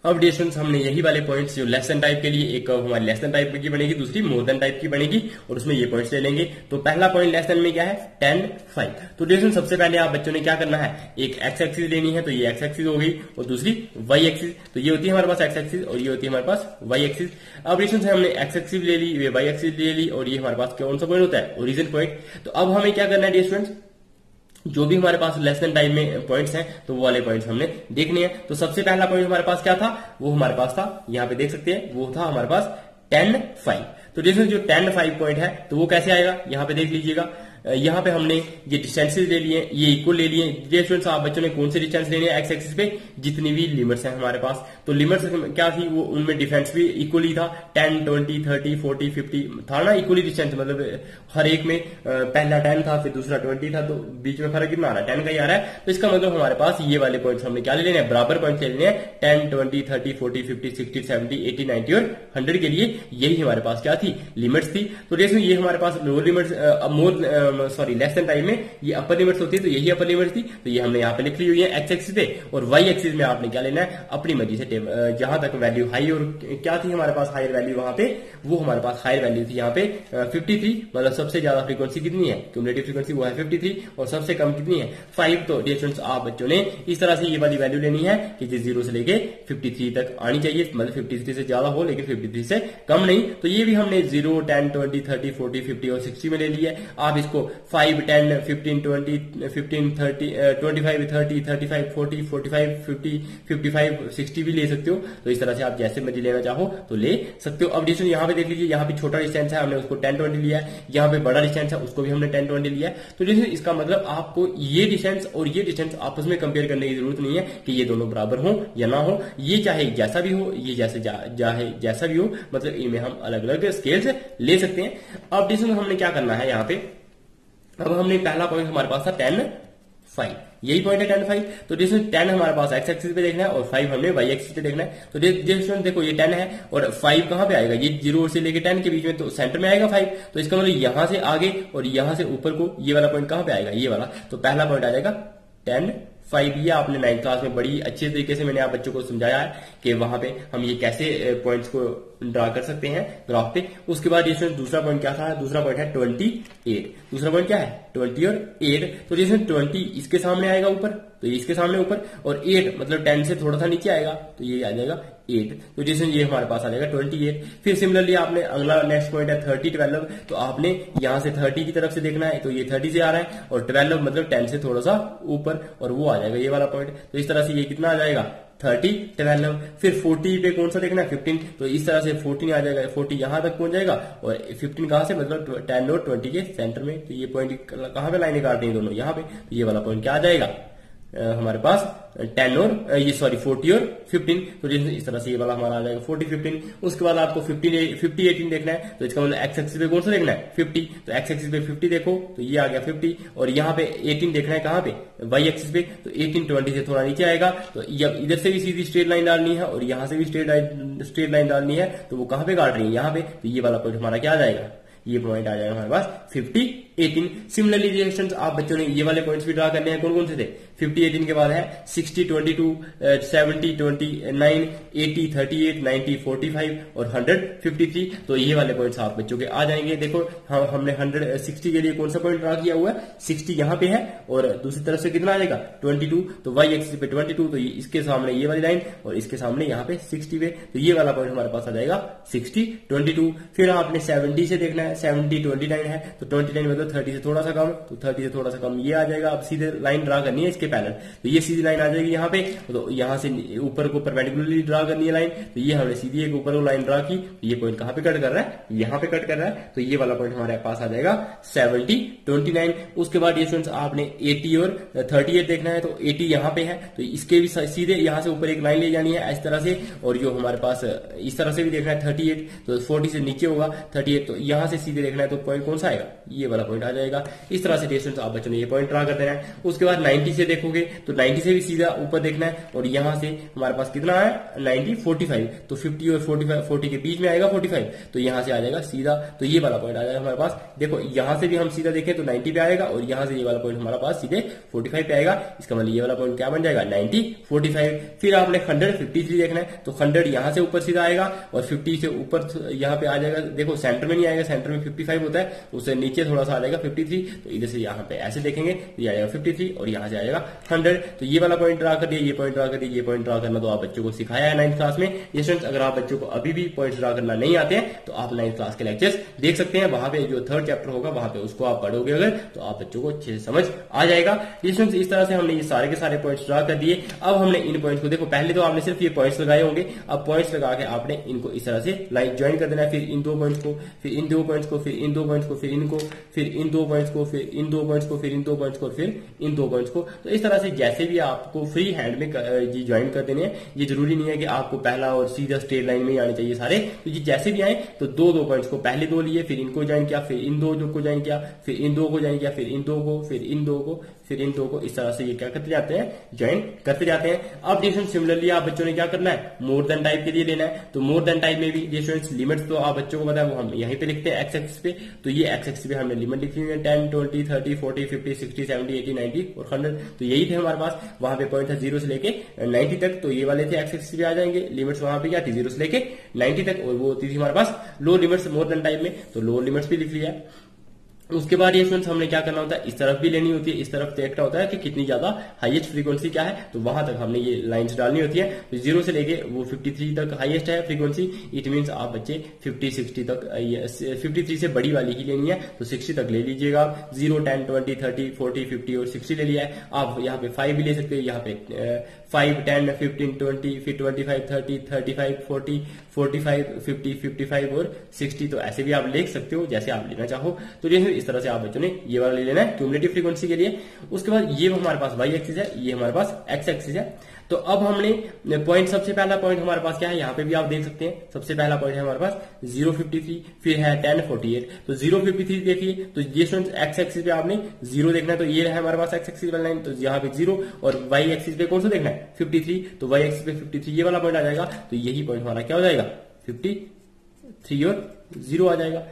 अब स्टूडेंट्स हमने यही वाले पॉइंट्स जो लेसन टाइप के लिए एक, हमारी लेसन टाइप की बनेगी, दूसरी मोर देन टाइप की बनेगी, और उसमें ये पॉइंट्स ले लेंगे। तो पहला पॉइंट लेसन में क्या है? टेन फाइव तो डिस्टेंस सबसे पहले आप बच्चों ने क्या करना है? एक एक्स एक्सिस लेनी है तो ये एक्स एक्सिस होगी, और दूसरी वाई एक्सिस तो ये होती है हमारे पास एक्स एक्सिस और ये होती है हमारे पास वाई एक्सिस अब डिस्टेंस हमने एक्स एक्सिस ले ली वाई एक्सिस ले ली, और ये हमारे पास कौन सा पॉइंट होता है? ओरिजिन पॉइंट तो अब हमें क्या करना है डिस्टेंस जो भी हमारे पास लेस देन टाइम में पॉइंट्स हैं तो वो वाले पॉइंट्स हमने देखने हैं। तो सबसे पहला पॉइंट हमारे पास क्या था? वो हमारे पास था, यहाँ पे देख सकते हैं, वो था हमारे पास टेन फाइव तो जिसमें जो टेन फाइव पॉइंट है तो वो कैसे आएगा? यहाँ पे देख लीजिएगा। यहाँ पे हमने ये डिस्टेंसेज ले लिए, ये इक्वल ले लिए। डिस्टेंस आप बच्चों ने कौन से डिस्टेंस लेने हैं? एक्स एक्सिस पे जितनी भी लिमिट्स हैं हमारे पास। तो लिमिट्स क्या थी? वो उनमें डिफरेंस भी इक्वली था। Ten twenty thirty forty fifty था ना इक्वली डिस्टेंस मतलब हर एक में पहला टेन था, फिर दूसरा ट्वेंटी था तो बीच में फ़र्क कितना आ रहा है? टेन का ही आ रहा है। तो इसका मतलब हमारे पास ये वाले पॉइंट्स हमने क्या ले लेने बराबर पॉइंट ले लेने हैं। Ten twenty thirty forty fifty sixty seventy eighty ninety और हंड्रेड के लिए यही हमारे पास क्या थी? लिमिट्स थी। तो जैसे ये हमारे पास lower limits more sorry less than time में ये अपर लिमिट्स होती है तो यही अपर लिमिट थी तो ये हमने यहाँ पे लिख ली हुई है एक्स एक्सिस पे, और वाई एक्सिस में आपने क्या लेना है, अपनी मर्ज़ी से जहाँ तक वैल्यू हाई और क्या थी हमारे पास हायर वैल्यू वहाँ पे, वो हमारे पास हायर वैल्यू थी यहाँ पे फिफ्टी थ्री मतलब सबसे ज़्यादा फ्रीक्वेंसी कितनी है? क्यूमुलेटिव फ्रीक्वेंसी वो है फिफ्टी थ्री और सबसे कम कितनी है? फाइव तो डिस्टेंस आप बच्चों ने इस तरह से ये वाली वैल्यू लेनी है, कि जिस ज़ीरो से लेके फिफ्टी थ्री तक आनी चाहिए मतलब फिफ्टी थ्री से ज़्यादा हो, लेकिन फिफ्टी थ्री से कम नहीं तो ये भी हमने zero ten twenty thirty forty fifty और सिक्सटी में ले लिया आप इसको five ten fifteen twenty fifteen thirty twenty five thirty thirty five forty forty five fifty fifty five sixty भी ले सकते हो। तो इस तरह से आप जैसे मर्ज़ी लेना चाहो तो ले सकते हो। अब डिस्टेंस यहाँ पे देख लीजिए, यहाँ पे छोटा डिस्टेंस है, हमने उसको टेन ट्वेंटी लिया है। यहाँ पे बड़ा डिस्टेंस है, उसको भी हमने टेन ट्वेंटी लिया है। तो डिस्टेंस इसका मतलब आपको ये डिस्टेंस और ये डिस्टेंस आपस में कंपेयर करने की ज़रूरत नहीं है कि ये दोनों बराबर हो या ना हो। ये चाहे जैसा भी हो, ये जैसे चाहे जैसा भी हो मतलब इनमें हम अलग अलग स्केल्स ले सकते हैं। अब डिस्टेंस हमने क्या करना है यहाँ पे? अब हमने पहला पॉइंट हमारे पास था टेन फाइव यही पॉइंट है टेन फाइव तो जिसमें टेन हमारे पास एक्स एक्सिस पे देखना है और फाइव हमने वाई एक्सिस पे देखना है तो जिसमें देखो ये टेन है और फाइव कहाँ पे आएगा? ये ज़ीरो से लेके टेन के बीच में तो सेंटर में आएगा फाइव तो इसका मतलब यहाँ से आगे और यहाँ से ऊपर को ये वाला पॉइंट कहाँ पे आएगा? ये वाला। तो पहला पॉइंट आ जाएगा टेन फाइव ये आपने नाइन्थ क्लास में बड़ी अच्छे तरीके से मैंने आप बच्चों को समझाया है कि वहाँ पे हम ये कैसे पॉइंट्स को ड्रा कर सकते हैं ग्राफ पे। उसके बाद ये दूसरा पॉइंट क्या था? दूसरा पॉइंट है ट्वेंटी एट दूसरा पॉइंट क्या है? ट्वेंटी और एट तो जैसे ट्वेंटी इसके सामने आएगा ऊपर तो ये इसके सामने ऊपर, और एट मतलब टेन से थोड़ा सा नीचे आएगा तो ये आ जाएगा एट तो जैसे ये हमारे पास आ जाएगा ट्वेंटी एट फिर सिमिलरली आपने अगला नेक्स्ट पॉइंट है थर्टी ट्वेल्व तो आपने यहाँ से थर्टी की तरफ़ से देखना है तो ये थर्टी से आ रहा है, और ट्वेल्व मतलब टेन से थोड़ा सा ऊपर, और वो आ जाएगा ये वाला पॉइंट तो इस तरह से ये कितना आ जाएगा? थर्टी, ट्वेल्व, फिर फोर्टी पे कौन सा देखना, फिफ्टीन तो इस तरह से फोर्टीन आ जाएगा, फोर्टी यहाँ तक पहुँच जाएगा, और फिफ्टीन कहाँ से मतलब टेन और ट्वेंटी के सेंटर में तो ये पॉइंट कहाँ पे लाइनें काट रही है दोनों? यहाँ पे तो ये वाला पॉइंट क्या आ जाएगा? हमारे पास टेन और ये सॉरी फोर्टी और फिफ्टीन तो इस तरह से ये वाला हमारा आ जाएगा फोर्टी फिफ्टीन उसके बाद आपको फिफ्टीन फिफ्टी एटीन देखना है। तो इसका मतलब एक्स एक्सिस पे कौन सा देखना है? फिफ्टी तो एक्स एक्सिस पे फिफ्टी देखो तो ये आ गया फिफ्टी और यहाँ पे एटीन देखना है कहाँ पे? वाई एक्सिस पे। तो एटीन ट्वेंटी से थोड़ा नीचे आएगा। तो इधर से भी सीधी स्ट्रेट लाइन डालनी है और यहाँ से भी स्ट्रेट स्ट्रेट लाइन डालनी है। तो वो कहाँ पे काट रही है? यहाँ पे। तो ये वाला पॉइंट हमारा क्या आ जाएगा? ये पॉइंट आ जाएगा हमारे पास 50 18 सिमिलरली रिएक्शन आप बच्चों ने ये वाले पॉइंट्स भी ड्रा करने हैं। कौन कौन से थे? 50 18 के बाद है। 60 22 70 29 80 38 90 45 और 100 53 तो ये वाले पॉइंट्स आप बच्चों के आ जाएँगे। देखो, हम, हमने 160 के लिए कौन सा पॉइंट ड्रा किया हुआ है? 60 यहाँ पे है और दूसरी तरफ़ से कितना आ जाएगा? 22 तो वाई एक्सिस पे 22 तो ये इसके सामने ये वाली लाइन और इसके सामने यहाँ पे 60 पे। तो ये वाला पॉइंट हमारे पास आ जाएगा 60 22 फिर आपने 70 से देखना है। 70 29 है। तो 29 मतलब 30 से थोड़ा सा कम तो 30 से थोड़ा सा कम, ये आ जाएगा, अब सीधे लाइन ड्रा करनी है इसके पैनल तो ये सीधी लाइन आ जाएगी यहाँ पे तो यहाँ से ऊपर को परपेंडिकुलरली ड्रा करनी है लाइन तो ये हमने सीधी एक ऊपर को लाइन ड्रा की तो ये पॉइंट कहाँ पे कट कर रहा है? यहाँ पे कट कर रहा है तो ये वाला पॉइंट हमारे पास आ जाएगा सेवेंटी ट्वेंटी नाइन उसके बाद ये स्टूडेंट्स आपने एटी और थर्टी एट देखना है तो एटी यहाँ पे है तो इसके भी सीधे यहाँ से ऊपर एक लाइन ले जानी है, इस तरह से, और जो हमारे पास, इस तरह से भी देखना है थर्टी एट तो फोर्टी से नीचे होगा थर्टी एट तो यहाँ से सीधे देखना है तो पॉइंट कौन सा आएगा? ये वाला पॉइंट आ जाएगा। इस तरह से डिस्टेंस आप बच्चों ने ये पॉइंट ड्रा कर देना है। उसके बाद 90 से देखोगे तो 90 से भी सीधा ऊपर देखना है और यहाँ से हमारे पास कितना है 90 45 तो 50 और 45 40 के बीच में आएगा 45 तो यहाँ से आ जाएगा सीधा तो ये वाला पॉइंट आ जाएगा हमारे पास। देखो, यहाँ से भी हम सीधा देखें तो 90 पे आएगा और यहाँ से ये वाला पॉइंट हमारे पास सीधे 45 पे आएगा। इसका मतलब ये वाला पॉइंट क्या बन जाएगा? 90 45 फिर आपने हंड्रेड फिफ्टी देखना है तो हंड्रेड यहाँ से ऊपर सीधा आएगा और फिफ्टी से ऊपर यहाँ पे आ जाएगा। देखो सेंटर में नहीं आएगा सेंटर में फिफ्टी फाइव होता है, उससे नीचे थोड़ा सा जाएगा फिफ्टी तो इधर से यहाँ पे ऐसे देखेंगे तो ये आ जाएगा फिफ्टी और यहाँ से आएगा हंड्रेड तो ये वाला पॉइंट ड्रा कर दिया, ये पॉइंट ड्रा कर दिया, ये पॉइंट ड्रा करना तो आप बच्चों को सिखाया है नाइन्थ क्लास में। ये स्टूडेंट्स अगर आप बच्चों को अभी भी पॉइंट ड्रा करना नहीं आते हैं तो आप नाइन्थ क्लास के लेक्चर्स देख सकते हैं। वहाँ पे जो थर्ड चैप्टर होगा, वहाँ पे उसको आप पढ़ोगे अगर तो आप बच्चों को अच्छे से समझ आ जाएगा। ये स्टूडेंट्स इस तरह से हमने ये सारे के सारे पॉइंट्स ड्रा कर दिए। अब हमने इन पॉइंट्स को देखो, पहले तो आपने सिर्फ़ ये पॉइंट्स लगाए होंगे, अब पॉइंट्स लगा के आपने इनको इस तरह से लाइन ज्वाइन कर देना है, फिर इन दो पॉइंट्स को, फिर इन दो पॉइंट्स को, फिर इन दो पॉइंट्स को, फिर इनको, फिर इन दो पॉइंट्स को, फिर इन दो पॉइंट्स को, फिर इन दो पॉइंट्स को, फिर इन दो पॉइंट्स को। तो इस तरह से जैसे भी आपको फ्री हैंड में ये ज्वाइन कर देने हैं, ये ज़रूरी नहीं है कि आपको पहला और सीधा स्ट्रेट लाइन में आने चाहिए सारे। तो ये जैसे भी आए तो दो दो पॉइंट्स को पहले दो लिए, फिर इनको ज्वाइन किया, फिर इन दो को ज्वाइन किया, फिर इन दो को ज्वाइन किया, फिर इन दो को, फिर इन दो को। फिर इन दो को इस तरह से ये क्या करते जाते हैं ज्वाइन करते जाते हैं। अब डिशन सिमिलरली आप बच्चों ने क्या करना है? मोर देन टाइप के लिए लेना है। तो मोर देन टाइप में भी स्टूडेंट्स लिमिट तो आप बच्चों को पता है, वो हम यहीं पे लिखते हैं एक्स एक्स पे। तो ये एक्स एक्स पे हमने लिमिट लिखी हुई है ten twenty thirty forty fifty sixty seventy eighty ninety और हंड्रेड तो यही थे हमारे पास। वहाँ पे पॉइंट था ज़ीरो से लेके नाइन्टी तक। तो ये वाले थे एक्स एक्स पे आ जाएँगे। लिमिट्स वहाँ पे क्या थी? ज़ीरो से लेके नाइन्टी तक। और वो होती थी हमारे पास low limits more than type में। तो लो लिमिट्स भी लिख लिया। उसके बाद ये स्टूडेंट्स हमने क्या करना होता है? इस तरफ़ भी लेनी होती है, इस तरफ़ देखना होता है कि कितनी ज़्यादा हाईएस्ट फ्रीक्वेंसी क्या है? तो वहाँ तक हमने ये लाइंस डालनी होती है। तो ज़ीरो से लेके वो 53 तक हाईएस्ट है फ्रीक्वेंसी इट मीन आप बच्चे 50 60 तक 53 से बड़ी वाली ही लेनी है। तो 60 तक ले लीजिएगा आप। Zero ten twenty thirty forty fifty और सिक्सटी ले लिया है। आप यहाँ पे फाइव भी ले सकते हैं। यहाँ पे फाइव टेन फिफ्टीन ट्वेंटी फिर twenty five thirty thirty five forty forty five fifty fifty five और सिक्सटी तो ऐसे भी आप ले सकते हो जैसे आप लेना चाहो। तो जैसे इस तरह से आप बच्चों ने ये वाला ले लेना है क्यूमुलेटिव फ्रीक्वेंसी के लिए। उसके बाद ये हमारे पास वाई एक्सिस है, ये हमारे पास एक्स एक्सिस है। तो अब हमने पॉइंट सबसे पहला पॉइंट हमारे पास क्या है? यहाँ पे भी आप देख सकते हैं, सबसे पहला पॉइंट है हमारे पास ज़ीरो फिफ्टी थ्री फिर है टेन फोर्टी एट तो ज़ीरो फिफ्टी थ्री देखिए तो ये एक्स एक्सिस पे आपने ज़ीरो देखना है तो ये है हमारे पास एक्स एक्सिस वाला लाइन तो यहाँ पे ज़ीरो और वाई एक्सिस पे कौन सा देखना है? फिफ्टी थ्री तो वाई एक्सिस पे फिफ्टी थ्री ये वाला पॉइंट आ जाएगा तो यही पॉइंट हमारा क्या हो जाएगा? फिफ्टी थ्री और ज़ीरो आ जाएगा।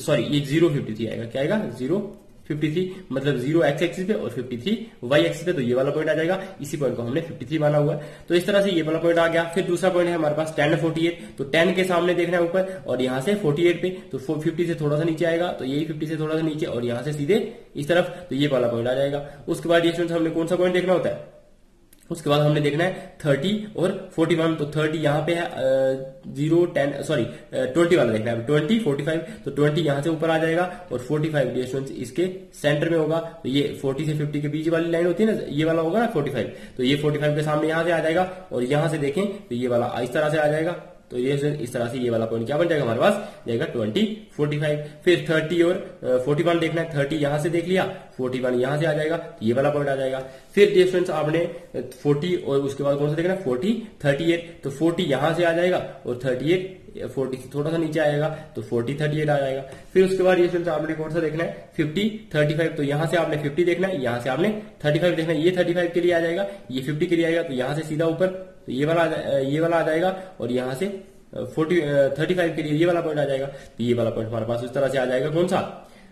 सॉरी ये ज़ीरो फिफ्टी थ्री आएगा। क्या आएगा? ज़ीरो 53 मतलब ज़ीरो एक्स एक्सिस पे और 53 वाई एक्सिस पे तो ये वाला पॉइंट आ जाएगा। इसी पॉइंट को हमने 53 माना हुआ तो इस तरह से ये वाला पॉइंट आ गया। फिर दूसरा पॉइंट है हमारे पास 10 48 तो टेन के सामने देखना है ऊपर, और यहाँ से 48 पे तो 50 से थोड़ा सा नीचे आएगा। तो यही 50 से थोड़ा सा नीचे, और यहाँ से सीधे इस तरफ़ तो ये वाला पॉइंट आ जाएगा। उसके बाद ये हमने कौन सा पॉइंट देखना होता है? उसके बाद हमने देखना है थर्टी और फोर्टी वन तो थर्टी यहाँ पे है ज़ीरो, टेन, सॉरी ट्वेंटी वाला देखना है। ट्वेंटी, फोर्टी फाइव तो ट्वेंटी यहाँ से ऊपर आ जाएगा और फोर्टी फाइव डिस्टेंस इसके सेंटर में होगा। तो ये फोर्टी से फिफ्टी के बीच वाली लाइन होती है ना, ये वाला होगा ना फोर्टी फाइव तो ये फोर्टी फाइव के सामने यहाँ से आ जाएगा और यहाँ से देखें तो ये वाला इस तरह से आ जाएगा। तो ये इस तरह से ये वाला पॉइंट क्या बन जाएगा हमारे पास? जाएगा ट्वेंटी फोर्टी फाइव फिर थर्टी और फोर्टी वन देखना है। थर्टी यहाँ से देख लिया फोर्टी वन यहाँ से आ जाएगा तो ये वाला पॉइंट आ जाएगा। फिर डिस्टेंस आपने फोर्टी और उसके बाद कौन सा देखना फोर्टी थर्टी एट तो फोर्टी यहाँ से आ जाएगा और थर्टी एट फोर्टी से थोड़ा सा नीचे आएगा तो फोर्टी थर्टी एट आ जाएगा। फिर उसके बाद ये आपने कौन सा देखना है? फिफ्टी थर्टी फाइव तो यहाँ से आपने फिफ्टी देखना है, यहाँ से आपने थर्टी फाइव देखना है। ये थर्टी फाइव के लिए आ जाएगा, ये फिफ्टी के लिए आएगा तो यहाँ से सीधा ऊपर तो ये वाला ये वाला आ जाएगा और यहाँ से फोर्टी थर्टी फाइव के लिए ये वाला पॉइंट आ जाएगा। तो ये वाला पॉइंट हमारे पास उस तरह से आ जाएगा। कौन सा?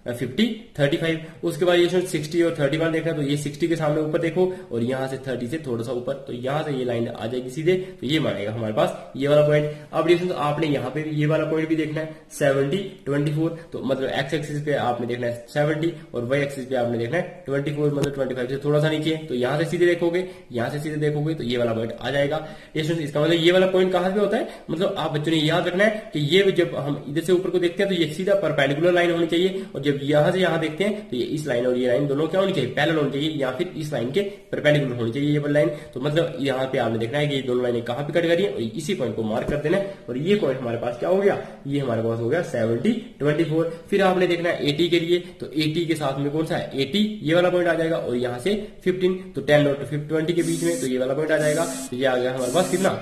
फिफ्टी थर्टी फाइव उसके बाद ये सिक्सटी और थर्टी वन देखा तो ये सिक्सटी के सामने ऊपर देखो, और यहाँ से थर्टी से थोड़ा सा ऊपर तो यहाँ से ये लाइन आ जाएगी सीधे तो ये मानेगा हमारे पास ये वाला पॉइंट अब डिस्टेंस आपने यहाँ पे ये वाला पॉइंट भी देखना है सेवेंटी ट्वेंटी फोर तो मतलब एक्स एक्सिस पे आपने देखना है सेवेंटी और वाई एक्सिस पे आपने देखना है ट्वेंटी फोर मतलब ट्वेंटी फाइव से थोड़ा सा नीचे तो यहाँ से सीधे देखोगे, यहाँ से सीधे देखोगे तो ये वाला पॉइंट आ जाएगा। डिस्टेंस इसका मतलब ये वाला पॉइंट कहाँ से होता है? मतलब आप बच्चों ने याद रखना है कि ये जब हम इधर से ऊपर को देखते हैं तो ये सीधा परपेंडिकुलर लाइन होनी चाहिए, और जब यहाँ से यहाँ देखते हैं तो ये इस लाइन और ये लाइन दोनों क्या होनी चाहिए? पैरेलल होनी चाहिए, या फिर इस लाइन के परपेंडिकुलर होनी चाहिए ये लाइन तो मतलब यहाँ पे आपने देखना है कि ये दोनों लाइनें कहाँ पे कट करी है, और इसी पॉइंट को मार्क कर देना और ये पॉइंट हमारे पास क्या हो गया? ये हमारे पास हो गया सेवेंटी ट्वेंटी फोर फिर आपने देखना है एटी के लिए तो एटी के साथ में कौन सा है? एटी ये वाला पॉइंट आ जाएगा, और यहाँ से फिफ्टीन तो टेन और ट्वेंटी के बीच में तो ये वाला पॉइंट आ जाएगा। तो ये आ गया हमारे पास कितना?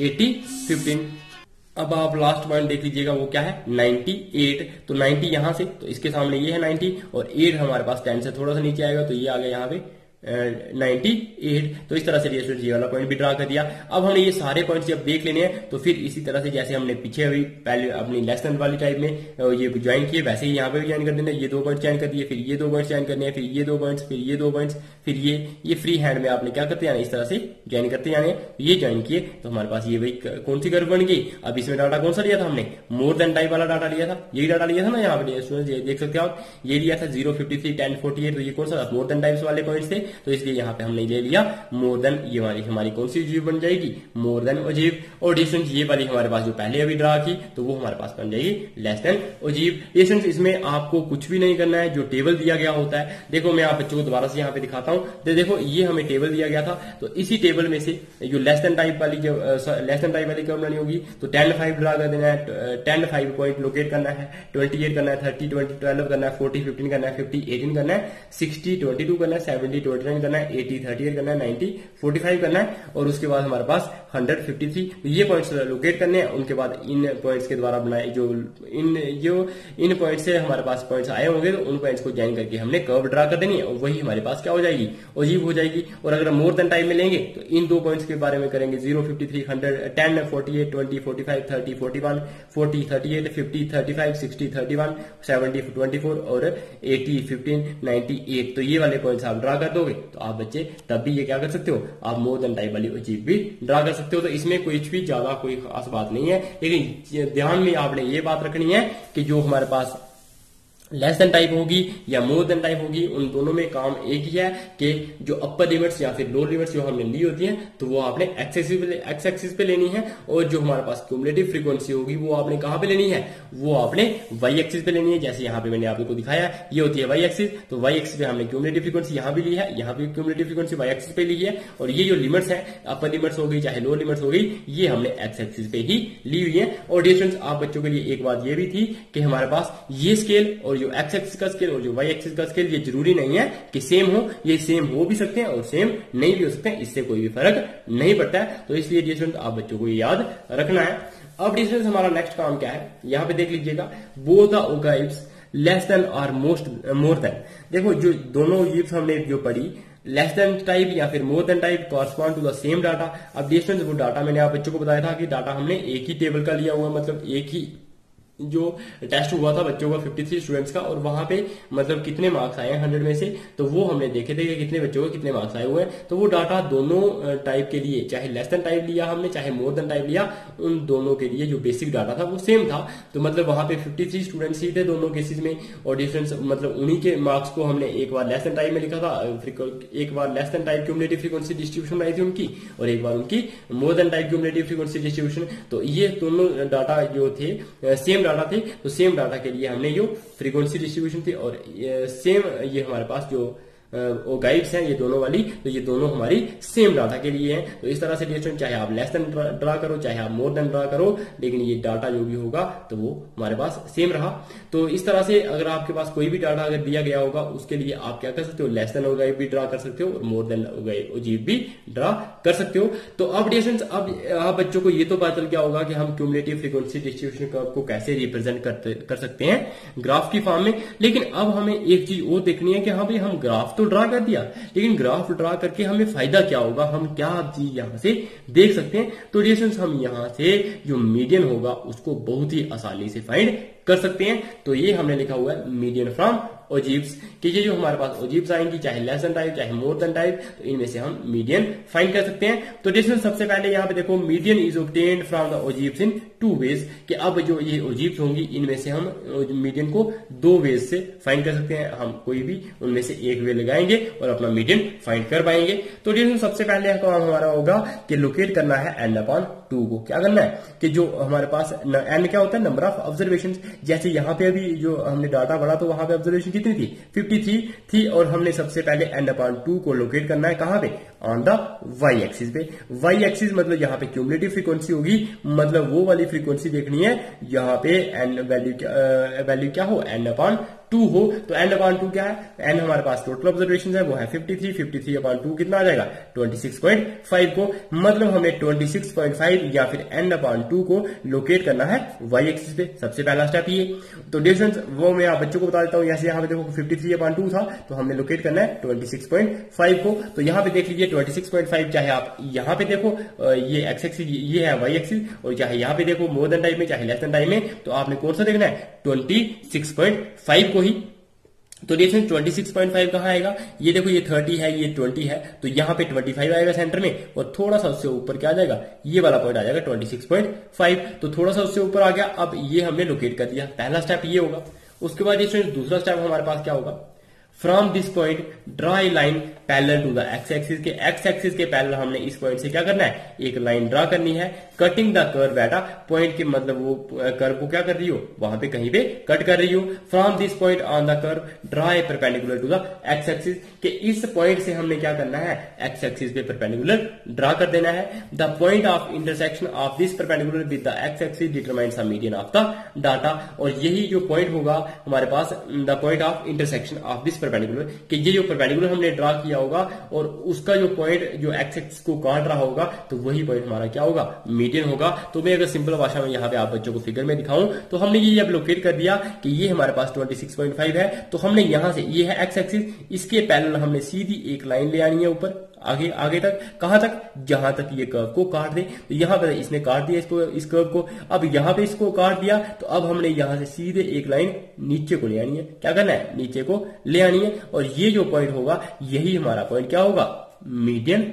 एटी फिफ्टीन अब आप लास्ट पॉइंट देख लीजिएगा, वो क्या है? 98 तो 90 यहाँ से तो इसके सामने ये है 90 और 8 हमारे पास 10 से थोड़ा सा नीचे आएगा तो ये आ गया यहाँ पे नाइनटी एट तो इस तरह से ये वाला पॉइंट भी ड्रा कर दिया। अब हमने ये सारे पॉइंट्स जब देख लेने हैं तो फिर इसी तरह से जैसे हमने पीछे अभी पहले अपनी लेसन वाली टाइप में ये ज्वाइन किए, वैसे ही यहाँ पे भी ज्वाइन कर देना। ये दो पॉइंट ज्वाइन कर दिए, फिर ये दो पॉइंट ज्वाइन करने हैं, फिर ये दो पॉइंट्स फिर ये दो पॉइंट्स फिर ये ये फ्री हैंड में आपने क्या करते जाना इस तरह से ज्वाइन करते जाने ये ज्वाइन किए तो हमारे पास ये भाई कौन सी कर्व बन गई? अब इसमें डाटा कौन सा लिया था हमने? मोर देन टाइप वाला डाटा लिया था। यही डाटा लिया था ना यहाँ पे देख सकते हो आप। ये लिया था zero fifty three ten forty eight तो ये कौन सा मोर देन टाइप्स वाले पॉइंट थे। तो इसलिए यहाँ पे हमने ले लिया मोर देन ये हमारी हमारी कौन सी अजीब बन जाएगी? मोर देन अजीब। और डिस्टेंस ये वाली हमारे पास जो पहले अभी ड्रा की तो वो हमारे पास बन जाएगी लेस देन अजीब। डिस्टेंस इसमें आपको कुछ भी नहीं करना है, जो टेबल दिया गया होता है। देखो मैं आप बच्चों को दोबारा से यहाँ पे दिखाता हूँ। तो देखो, ये हमें टेबल दिया गया था। तो इसी टेबल में से जो लेस देन टाइप वाली लेस देन टाइप वाली कर्व बनानी होगी? तो टेन फाइव ड्रा कर देना है। टेन फाइव पॉइंट लोकेट करना है। ट्वेंटी एट करना है थर्टी ट्वेंटी ट्वेल्व करना है फोर्टी फिफ्टीन करना है फिफ्टी एटीन करना है सिक्सटी ट्वेंटी टू करना है सेवेंटी ट्वेंटी नाइन करना है? एटी, थर्टी एट करना है नाइनटी फोर्टी फाइव करना है और उसके बाद हमारे पास हंड्रेड फिफ्टी थ्री। ये पॉइंट्स लोकेट करने हैं, उनके बाद इन पॉइंट्स के द्वारा बनाए जो इन जो इन पॉइंट से हमारे पास पॉइंट्स आए होंगे तो उन पॉइंट्स को ज्वाइन करके हमने कर्व ड्रा कर देनी है और वही हमारे पास क्या हो जाएगी? और अजीब हो जाएगी। और अगर मोर देन टाइम में लेंगे तो इन दो पॉइंट्स के बारे में करेंगे। Zero fifty three hundred ten forty eight twenty forty five thirty forty one forty thirty eight fifty thirty five sixty thirty one seventy twenty four और एटी फिफ्टीन नाइनटी एट तो ये वाले पॉइंट्स आप draw कर दोगे। तो आप बच्चे तब भी ये क्या कर सकते हो? आप मोर देन टाइप वाली अचीव भी ड्रा कर सकते हो। तो इसमें कुछ भी ज़्यादा कोई खास बात नहीं है। लेकिन ध्यान में आपने ये बात रखनी है कि जो हमारे पास लेस देन टाइप होगी या मोर देन टाइप होगी, उन दोनों में काम एक ही है कि जो अपर लिमिट्स या फिर लोअर लिमिट्स जो हमने ली होती हैं तो वो आपने एक्स एक्सिस पे लेनी है और जो हमारे पास क्यूमुलेटिव फ्रीक्वेंसी होगी, वो आपने कहाँ पे लेनी है? वो आपने वाई एक्सिस पे लेनी है। जैसे यहाँ पे मैंने आपको दिखाया, ये होती है वाई एक्सिस तो वाई एक्सिस पे हमने क्यूमुलेटिव फ्रीक्वेंसी यहाँ भी ली है, यहाँ भी क्यूमुलेटिव फ्रीक्वेंसी वाई एक्सिस पे ली है और ये जो लिमिट्स है अपर लिमिट्स हो गई, चाहे लोअर लिमिट्स हो गई, ये हमने एक्स एक्सिस पे ही ली हुई है। और डिस्टेंस आप बच्चों के लिए एक बात ये भी थी कि हमारे पास ये स्केल और जो एक्स एक्सिस का स्केल और जो वाई एक्सिस का स्केल ये ज़रूरी नहीं है कि सेम हो, ये सेम हो भी सकते हैं और सेम नहीं भी हो सकते हैं, इससे कोई भी फ़र्क नहीं पड़ता है। तो इसलिए डिस्टेंस आप बच्चों को याद रखना है। अब डिस्टेंस हमारा नेक्स्ट काम क्या है? यहाँ पे देख लीजिएगा। Both the ogives less than और मोस्ट मोर देन देखो, जो दोनों यूज़ हमने जो पढ़ी लेस देन टाइप या फिर more than type correspond to the same data अब डिस्टेंस वो डाटा मैंने आप बच्चों को बताया था कि डाटा हमने एक ही टेबल का लिया हुआ मतलब एक ही जो टेस्ट हुआ था बच्चों का 53 स्टूडेंट्स का और वहाँ पे मतलब कितने मार्क्स आए हैं हंड्रेड में से तो वो हमने देखे थे कि कितने बच्चों को कितने मार्क्स आए हुए हैं। तो वो डाटा दोनों टाइप के लिए, चाहे लेस देन टाइप लिया हमने, चाहे मोर देन टाइप लिया, उन दोनों के लिए जो बेसिक डाटा था वो सेम था। तो मतलब वहाँ पे 53 स्टूडेंट्स ही थे दोनों केसेस में और डिफरेंस मतलब उन्हीं के मार्क्स को हमने एक बार लेस देन टाइप में लिखा था एक बार less than type cumulative frequency distribution बनाई थी उनकी और एक बार उनकी more than type cumulative frequency distribution तो ये दोनों डाटा जो थे सेम डाटा थे तो सेम डाटा के लिए हमने जो फ्रीक्वेंसी डिस्ट्रीब्यूशन थी और सेम ये हमारे पास जो गाइड्स हैं ये दोनों वाली तो ये दोनों हमारी सेम डाटा के लिए हैं। तो इस तरह से डियर चाहे आप लेस देन ड्रा करो, चाहे आप मोर देन ड्रा करो, लेकिन ये डाटा जो भी होगा तो वो हमारे पास सेम रहा। तो इस तरह से अगर आपके पास कोई भी डाटा अगर दिया गया होगा, उसके लिए आप क्या कर सकते हो? लेस देन गाइड भी ड्रा कर सकते हो, और मोर देन अजीब भी ड्रा कर सकते हो। तो अब डियर अब आप बच्चों को ये तो पता चल गया होगा कि हम क्यूमुलेटिव फ्रीक्वेंसी डिस्ट्रीब्यूशन को कैसे रिप्रेजेंट कर सकते हैं ग्राफ की फॉर्म में। लेकिन अब हमें एक चीज़ और देखनी है कि हाँ भाई, हम ग्राफ तो ड्रा कर दिया। लेकिन ग्राफ ड्रा करके हमें फ़ायदा क्या होगा? हम क्या चीज़ यहाँ से देख सकते हैं? तो डिस्टेंस हम यहाँ से जो मीडियम होगा, उसको बहुत ही आसानी से फाइंड कर सकते हैं। तो ये हमने लिखा हुआ है मीडियन फ्रॉम ओजिप्स कि ये जो हमारे पास ओजिप्स आएँगी, चाहे लेस देन टाइप चाहे मोर देन टाइप तो इनमें से हम मीडियन फाइंड कर सकते हैं। तो डिस्टेंस सबसे पहले यहाँ पे देखो median is obtained from the ओजिप्स in two ways कि अब जो ये ओजिप्स होंगी, इनमें से हम मीडियन को दो वेज से फाइंड कर सकते हैं। हम कोई भी, उनमें से एक वे लगाएँगे और अपना मीडियन फाइंड कर पाएँगे। तो डिस्टेंस सबसे पहले काम हमारा होगा कि लोकेट करना है एंड अपॉन टू को। क्या करना है कि जो हमारे पास एन क्या होता है? नंबर ऑफ़ ऑब्जर्वेशन जैसे यहाँ पे अभी जो हमने डाटा पढ़ा तो वहाँ पे ऑब्जर्वेशन कितनी थी? 53 थी और हमने सबसे पहले एन अपॉन टू को लोकेट करना है। कहाँ पे? ऑन द वाई एक्सिस पे। वाई एक्सिस मतलब यहाँ पे क्यूमलेटिव फ्रीक्वेंसी होगी। मतलब वो वाली फ्रीक्वेंसी देखनी है। यहाँ पे एन वैल्यू वैल्यू क्या हो? एन अपॉन टू हो तो एन अपॉन टू क्या है? एन हमारे पास टोटल ऑब्जर्वेशन है, वो है 53 53 अपॉन टू कितना आ जाएगा? 26.5 को मतलब हमें 26.5 या फिर एन अपॉन टू को लोकेट करना है वाई एक्सिस पे, सबसे पहला स्टेप ये। तो डिस्टेंस वो मैं आप बच्चों को बता देता हूँ जैसे यहाँ पे देखो 53 अपॉन टू था तो हमने लोकेट करना है 26.5 को। तो यहाँ पे देख लीजिए 26.5 चाहे आप यहाँ पे देखो ये एक्स एक्सिस ये है वाई एक्सिस और चाहे यहाँ पे देखो मोर देन टाइम में, चाहे लेस देन टाइम में तो आपने कौन सा देखना है ट्वेंटी सिक्स पॉइंट फाइव को ही। तो देखिए 26.5 कहाँ आएगा? ये देखो ये 30 है, ये 20 है तो यहाँ पे 25 आएगा सेंटर में और थोड़ा सा उससे ऊपर क्या आ जाएगा? ये वाला पॉइंट आ जाएगा 26.5 तो थोड़ा सा उससे ऊपर आ गया, अब ये हमने लोकेट कर दिया। पहला स्टेप ये होगा। उसके बाद ये दूसरा स्टेप हमारे पास क्या होगा? From this point draw a line parallel to the x axis के एक्स एक्सिस के पैरेलल हमने इस पॉइंट से क्या करना है? एक लाइन ड्रा करनी है। कटिंग द कर्व बेटा पॉइंट के मतलब वो कर्व को क्या कर रही हो? वहाँ पे कहीं पे कट कर रही हो। From this point on the curve draw a perpendicular to the x axis के इस पॉइंट से हमने क्या करना है? एक्स एक्सिस पे परपेंडिकुलर ड्रा कर देना है। The point of intersection of this perpendicular with the x axis determines the median of the data और यही जो पॉइंट होगा, हमारे पास the point of intersection of this perpendicular कि ये जो परपेंडिकुलर हमने ड्रा किया होगा और उसका जो पॉइंट जो एक्स एक्स को काट रहा होगा तो वही पॉइंट हमारा क्या होगा? मीडियन होगा। तो मैं अगर सिंपल भाषा में यहाँ पे आप बच्चों को फिगर में दिखाऊँ तो हमने ये अब लोकेट कर दिया कि ये हमारे पास 26.5 है। तो हमने यहाँ से, ये है एक्स एक्सिस इसके पैनल हमने सीधी एक लाइन ले आनी है ऊपर। आगे आगे तक, कहाँ तक? जहाँ तक ये कर्व को काट दे। तो यहाँ पर इसने काट दिया इसको, इस कर्व को। अब यहाँ पे इसको काट दिया तो अब हमने यहाँ से सीधे एक लाइन नीचे को ले आनी है। क्या करना है? नीचे को ले आनी है। और ये जो पॉइंट होगा, यही हमारा पॉइंट क्या होगा? मीडियम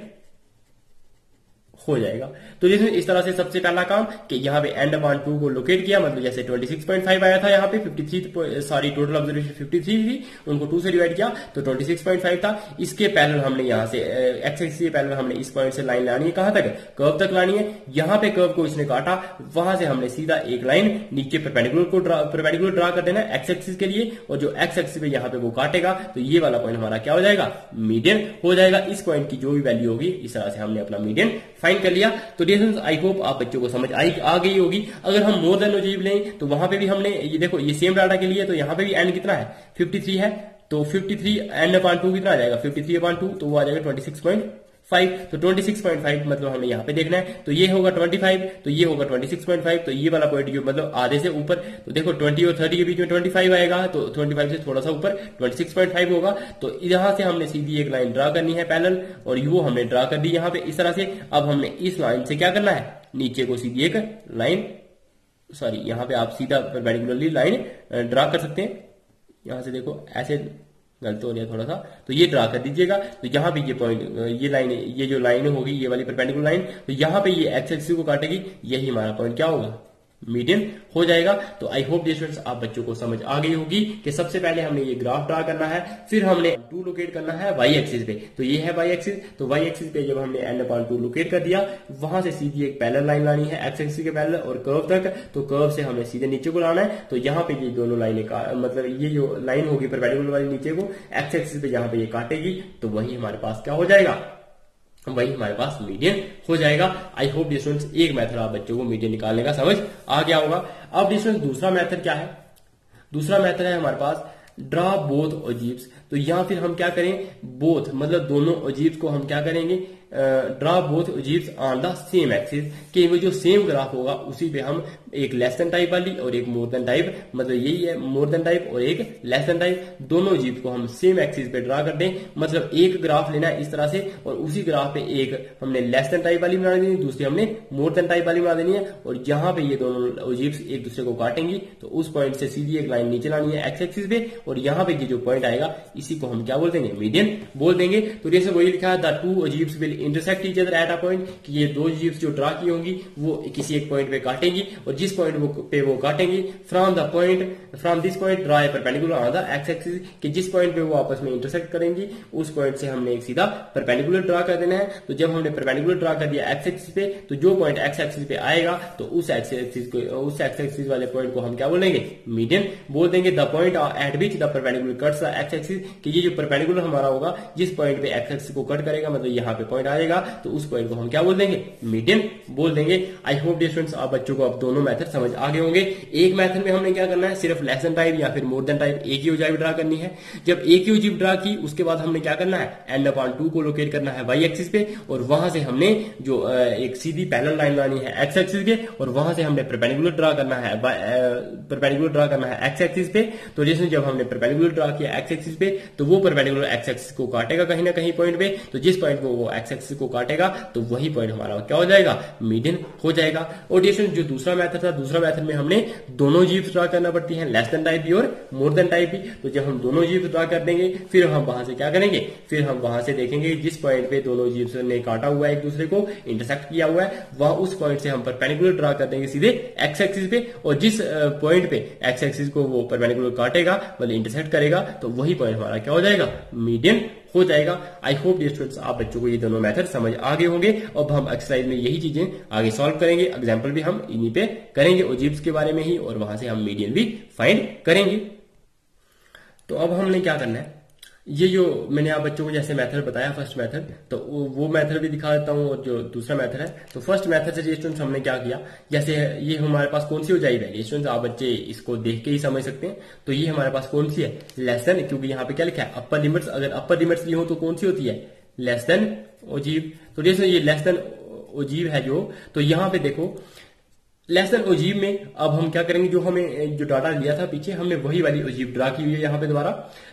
हो जाएगा। तो जैसे इस तरह से सबसे पहला काम कि यहाँ पे एंड अपॉन टू को लोकेट किया मतलब जैसे 26.5 आया था यहाँ पे 53 सॉरी टोटल ऑब्जर्वेशन 53 थी, उनको टू से डिवाइड किया तो 26.5 था। इसके पैनल हमने यहाँ से एक्स एक्स के पैनल हमने इस पॉइंट से लाइन लानी है, कहाँ तक कर्व तक लानी है। यहाँ पे कर्व को इसने काटा, वहाँ से हमने सीधा एक लाइन नीचे परपेंडिकुलर को परपेंडिकुलर ड्रा कर देना एक्स एक्सिस के लिए, और जो एक्स एक्सिस पे यहाँ पे वो काटेगा तो ये वाला पॉइंट हमारा क्या हो जाएगा? मीडियन हो जाएगा। इस पॉइंट की जो भी वैल्यू होगी, इस तरह से हमने अपना मीडियन फाइंड कर लिया। तो डियर आई होप आप बच्चों को समझ आई आ गई होगी अगर हम मोर देन अजीब लें तो वहाँ पे भी हमने ये देखो, ये सेम डाटा के लिए तो यहाँ पे भी एन कितना है 53 है तो 53 थ्री एन अपॉन टू कितना आ जाएगा 53 थ्री अपॉन टू तो वो आ जाएगा 26. फाइव तो ट्वेंटी सिक्स पॉइंट फाइव मतलब हमें यहाँ पे देखना है। तो ये होगा ट्वेंटी फाइव तो ये होगा ट्वेंटी सिक्स पॉइंट फाइव तो ये वाला पॉइंट जो मतलब आधे से ऊपर तो देखो ट्वेंटी और थर्टी के बीच में ट्वेंटी फाइव आएगा तो ट्वेंटी फाइव से थोड़ा सा ऊपर ट्वेंटी सिक्स पॉइंट फाइव होगा। तो यहाँ से हमने सीधी एक लाइन ड्रा करनी है पैनल और यू हमने ड्रा कर दी यहाँ पे इस तरह से। अब हमने इस लाइन से क्या करना है? नीचे को सीधी एक लाइन सॉरी यहाँ पे आप सीधा लाइन ड्रा कर सकते हैं। यहाँ से देखो, ऐसे गलत हो गया थोड़ा सा तो ये ड्रा कर दीजिएगा। तो यहाँ पे ये पॉइंट ये लाइन ये जो लाइन होगी, ये वाली परपेंडिकुलर लाइन तो यहाँ पे ये एक्स एक्सिस को काटेगी, यही हमारा पॉइंट क्या होगा? मीडियन हो जाएगा। तो आई होप स्टूडेंट्स आप बच्चों को समझ आ गई होगी कि सबसे पहले हमने ये ग्राफ ड्रा करना है, फिर हमने टू लोकेट करना है वाई एक्सिस पे। तो ये है वाई एक्सिस तो वाई एक्सिस पे जब हमने एन अपॉन टू लोकेट कर दिया, वहाँ से सीधी एक पैरल लाइन लानी है एक्स एक्सिस के पैरल और कर्व तक। तो कर्व से हमने सीधे नीचे को लाना है। तो यहाँ पे ये दोनों लाइनें मतलब ये जो लाइन होगी परपेंडिकुलर वाली नीचे को एक्स एक्सिस पे जहाँ पे ये काटेगी तो वही हमारे पास क्या हो जाएगा? वही हमारे पास मीडियन हो जाएगा। आई होप स्टूडेंट्स एक मेथड आप बच्चों को मीडियन निकालने का समझ आ गया होगा। अब स्टूडेंट्स दूसरा मेथड क्या है? दूसरा मेथड है हमारे पास ड्रा बोथ ओजीब्स तो यहाँ फिर हम क्या करें? बोथ मतलब दोनों ओजीब्स को हम क्या करेंगे? ड्रा बोथ ओजीब्स ऑन द सेम एक्सिस कि वो जो सेम ग्राफ होगा, उसी पे हम एक लेस देन टाइप वाली और एक मोर देन टाइप मतलब यही है मोर देन टाइप और एक लेस देन टाइप दोनों जीप को हम सेम एक्सिस पे ड्रा कर दें। मतलब एक ग्राफ लेना इस तरह से और उसी ग्राफ पे एक हमने लेस देन टाइप वाली बना देनी है, दूसरी हमने मोर देन टाइप वाली बना देनी है और जहाँ पे ये दोनों जीप्स एक दूसरे को काटेंगी। तो उस पॉइंट से सीधी एक लाइन नीचे लानी है एक्स एक्सिस पे और यहाँ पे जो पॉइंट आएगा, इसी को हम क्या बोल देंगे? मीडियन बोल देंगे। तो जैसे वही लिखा है the two अजीब्स will intersect each other at a point कि ये दो जीप्स जो ड्रा की होंगी, वो किसी एक पॉइंट पे काटेंगी और जिस पॉइंट पे वो काटेंगी from the point from this point draw a perpendicular on the X axis कि जिस पॉइंट पे वो आपस में इंटरसेक्ट करेंगी, उस पॉइंट से हमने एक सीधा परपेंडिकुलर ड्रा कर देना है। तो जब हमने परपेंडिकुलर ड्रा कर दिया एक्स एक्सिस पे तो जो पॉइंट एक्स एक्सिस पे आएगा तो उस एक्स एक्सिस को उस एक्स एक्सिस वाले पॉइंट को हम क्या बोलेंगे मीडियन बोल देंगे। The point at which the perpendicular cuts the X axis कि ये जो परपेंडिकुलर हमारा होगा, जिस पॉइंट पे एक्स एक्सिस को कट करेगा मतलब यहाँ पे पॉइंट आएगा तो उस पॉइंट को हम क्या बोल देंगे? मीडियन बोल देंगे। आई होप स्टूडेंट्स आप बच्चों को अब दोनों मेथड समझ आगे होंगे। एक मेथड में हमने क्या करना है? सिर्फ़ लेसन टाइप या फिर मोर देन टाइप एक ही ओजाइव ड्रा करनी है। जब एक ही ओजीव ड्रा की, उसके बाद हमने क्या करना है? एंड अपॉन टू को लोकेट करना है वाई एक्सिस पे, और वहाँ से हमने जो एक सीधी पैनल लाइन लानी है एक्स एक्सिस पे, और वहाँ से हमने परपेंडिकुलर ड्रा करना है परपेंडिकुलर ड्रा करना है एक्स एक्सिस पे। तो जैसे जब हमने परपेंडिकुलर ड्रा किया एक्स एक्सिस पे तो वो परपेंडिकुलर एक्स एक्सिस को काटेगा कहीं ना कहीं पॉइंट पे। तो जिस पॉइंट को वो एक्स एक्सिस को काटेगा तो वही पॉइंट हमारा क्या हो जाएगा? मीडियन हो जाएगा। और जो दूसरा मेथड था, दूसरा मेथड में हमने दोनों जीव ड्रा करना पड़ती है लेस देन टाइप भी और मोर देन टाइप भी तो जब हम दोनों जीव ड्रा कर देंगे, फिर हम वहाँ से क्या करेंगे? फिर हम वहाँ से देखेंगे, जिस पॉइंट पे दोनों जीव ने काटा हुआ है एक दूसरे को इंटरसेक्ट किया हुआ है, वहाँ उस पॉइंट से हम परपेंडिकुलर ड्रा कर देंगे सीधे एक्स एक्सिस पे। और जिस पॉइंट पे एक्स एक्सिस को वो परपेंडिकुलर काटेगा मतलब इंटरसेक्ट करेगा तो वही पॉइंट हमारा क्या हो जाएगा? मीडियम हो जाएगा। आई होप स्टूडेंट्स आप बच्चों को ये दोनों मेथड समझ आ गए होंगे। अब हम एक्सरसाइज में यही चीज़ें आगे सॉल्व करेंगे। एग्ज़ाम्पल भी हम इन्हीं पे करेंगे ओजिप्स के बारे में ही, और वहाँ से हम मीडियन भी फाइंड करेंगे। तो अब हमने क्या करना है? ये जो मैंने आप बच्चों को जैसे मेथड बताया फ़र्स्ट मेथड तो वो मेथड भी दिखा देता हूँ और जो दूसरा मेथड है तो फ़र्स्ट मेथड से स्टूडेंट्स हमने क्या किया? जैसे ये हमारे पास कौन सी हो जाएगी वैल्यू स्टूडेंट्स आप बच्चे इसको देख के ही समझ सकते हैं। तो ये हमारे पास कौन सी है? लेसन क्योंकि यहाँ पे क्या लिखा है? अपर लिमिट्स अगर अपर लिमिट्स ली हो तो कौन सी होती है? लेस देन ओजीव तो जैसे ये लेस देन ओजीव है जो तो यहाँ पे देखो लेस ओजीब में, अब हम क्या करेंगे, जो हमें जो डाटा लिया था पीछे, हमने वही वाली ओजीव ड्रा की हुई है यहाँ पे दोबारा।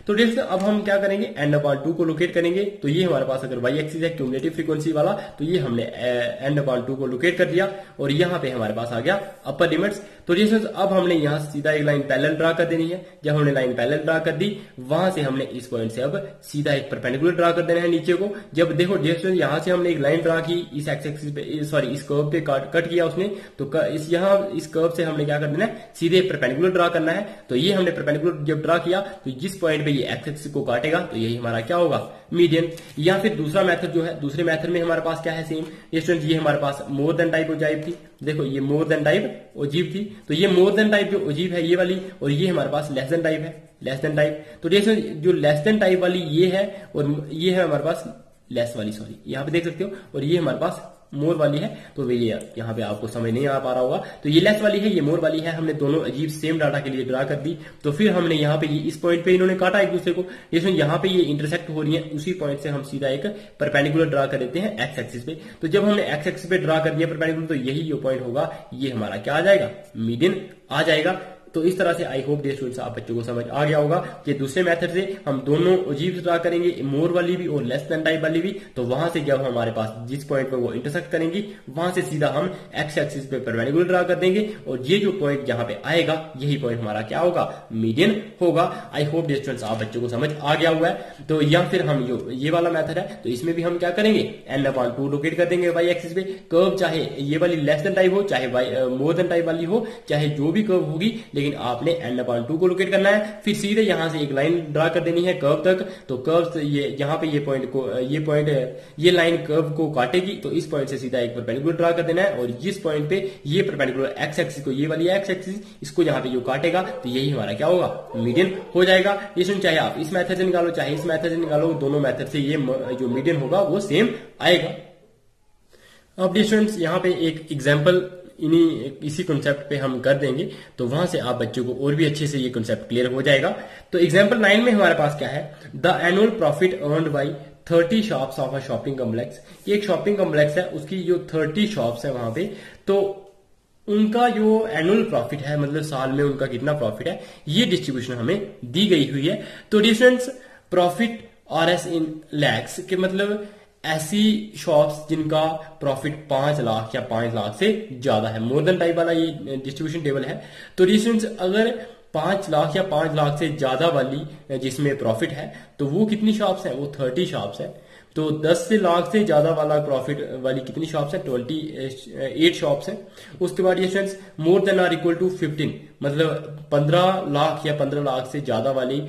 तो डेस्ट अब हम क्या करेंगे एंड अपॉन टू को लोकेट करेंगे। तो ये हमारे पास अगर वाई एक्सिस है क्यूमलेटिव फ्रीक्वेंसी वाला तो ये हमने एंड अपॉन टू को लोकेट कर दिया। और यहाँ पे हमारे पास आ गया अपर लिमिट्स तो जैसे अब हमने यहाँ सीधा एक लाइन पैरेलल ड्रा कर देनी है। जब हमने लाइन पैरेलल ड्रा कर दी, वहाँ से हमने इस पॉइंट से अब सीधा एक परपेंडिकुलर ड्रा कर देना है नीचे को। जब देखो जैसे यहाँ से हमने एक लाइन ड्रा की, इस एक्स एक्सिस पे सॉरी इस कर्व पे कट किया उसने। तो इस यहाँ, इस कर्व से हमने क्या कर देना है? सीधे परपेंडिकुलर ड्रा करना है। तो ये हमने परपेंडिकुलर जब ड्रा किया तो जिस पॉइंट पे ये एक्स एक्सिस को काटेगा तो यही हमारा क्या होगा? मीडियन या फिर दूसरा मेथड जो है, दूसरे मेथड में हमारे पास क्या है सेम स्टूडेंट ये हमारे पास मोर देन टाइप ओजाइब थी। देखो, ये मोर देन टाइप ओजीब थी। तो ये मोर देन टाइप जो अजीब है, ये वाली, और ये हमारे पास लेस देन टाइप है लेस देन टाइप तो जैसे जो लेस देन टाइप वाली ये है, और ये है हमारे पास लेस वाली सॉरी यहाँ पे देख सकते हो, और ये हमारे पास मोर वाली है तो ये यहाँ पे आपको समझ नहीं आ पा रहा होगा। तो ये लेस वाली है, ये मोर वाली है, हमने दोनों अजीब सेम डाटा के लिए ड्रा कर दी। तो फिर हमने यहाँ पे इस पॉइंट पे इन्होंने काटा एक दूसरे को। जिसमें यहाँ पे ये इंटरसेक्ट हो रही है, उसी पॉइंट से हम सीधा एक परपेंडिकुलर ड्रा कर देते हैं एक्स एक्सिस पे। तो जब हमने एक्स एक्सिस पे ड्रा कर दिया परपेंडिकुलर तो यही जो पॉइंट होगा, ये हमारा क्या आ जाएगा? मीडियन आ जाएगा। तो इस तरह से आई होप डियर स्टूडेंट्स आप बच्चों को समझ आ गया होगा कि दूसरे मेथड से हम दोनों अजीब ड्रा करेंगे मोर वाली भी और लेस देन टाइप वाली भी। तो वहाँ से जब हमारे पास? जिस पॉइंट पर वो इंटरसेक्ट करेंगी, वहाँ से सीधा हम एक्स एक्सिस पे परपेंडिकुलर ड्रा कर देंगे और ये जो पॉइंट जहाँ पे आएगा, यही पॉइंट हमारा क्या होगा? मीडियन होगा। आई होप डियर स्टूडेंट्स आप बच्चों को समझ आ गया हुआ है। तो या फिर हम जो ये वाला मेथड है तो इसमें भी हम क्या करेंगे? एन अपॉन टू लोकेट कर देंगे वाई एक्सिस पे। कर्व चाहे ये वाली लेस देन टाइप हो, चाहे मोर देन टाइप वाली हो, चाहे जो भी कर्व होगी, लेकिन आपने एन अपॉन टू को लोकेट करना है। फिर सीधे यहाँ से एक लाइन ड्रा कर देनी है कर्व तक। तो कर्व ये, यहाँ पे ये पॉइंट को, ये पॉइंट ये लाइन कर्व को काटेगी। तो इस पॉइंट से सीधा एक परपेंडिकुलर ड्रा कर देना है और जिस पॉइंट पे ये परपेंडिकुलर एक्स एक्सिस को, ये वाली एक्स एक्सिस इसको यहाँ पे जो काटेगा तो यही हमारा क्या होगा? मीडियन हो जाएगा। ये सुन, चाहे आप इस मेथड से निकालो, चाहे इस मेथड से निकालो, दोनों मेथड से ये जो मीडियन होगा, वो सेम आएगा। अब स्टूडेंट्स यहाँ पे एक एग्ज़ाम्पल इन्हीं इसी कॉन्सेप्ट पे हम कर देंगे तो वहाँ से आप बच्चों को और भी अच्छे से ये कॉन्सेप्ट क्लियर हो जाएगा। तो एग्ज़ाम्पल नाइन में हमारे पास क्या है? The annual profit earn by thirty shops of a shopping complex ये एक शॉपिंग कॉम्प्लेक्स है, उसकी जो थर्टी शॉप्स है वहाँ पे तो उनका जो एनुअल प्रॉफिट है मतलब साल में उनका कितना प्रॉफिट है, ये डिस्ट्रीब्यूशन हमें दी गई हुई है। तो difference profit R S in lakhs के मतलब ऐसी शॉप्स जिनका प्रॉफिट पाँच लाख या पाँच लाख से ज़्यादा है। मोर देन टाइप वाला ये डिस्ट्रीब्यूशन टेबल है। तो रिसेंट अगर पाँच लाख या पाँच लाख से ज़्यादा वाली जिसमें प्रॉफिट है तो वो कितनी शॉप्स है? वो थर्टी शॉप्स है। तो 10 से लाख से ज़्यादा वाला प्रॉफिट वाली कितनी शॉप्स है? ट्वेंटी एट शॉप्स है। उसके बाद ये friends more then or equal to fifteen मतलब 15 लाख या 15 लाख से ज़्यादा वाली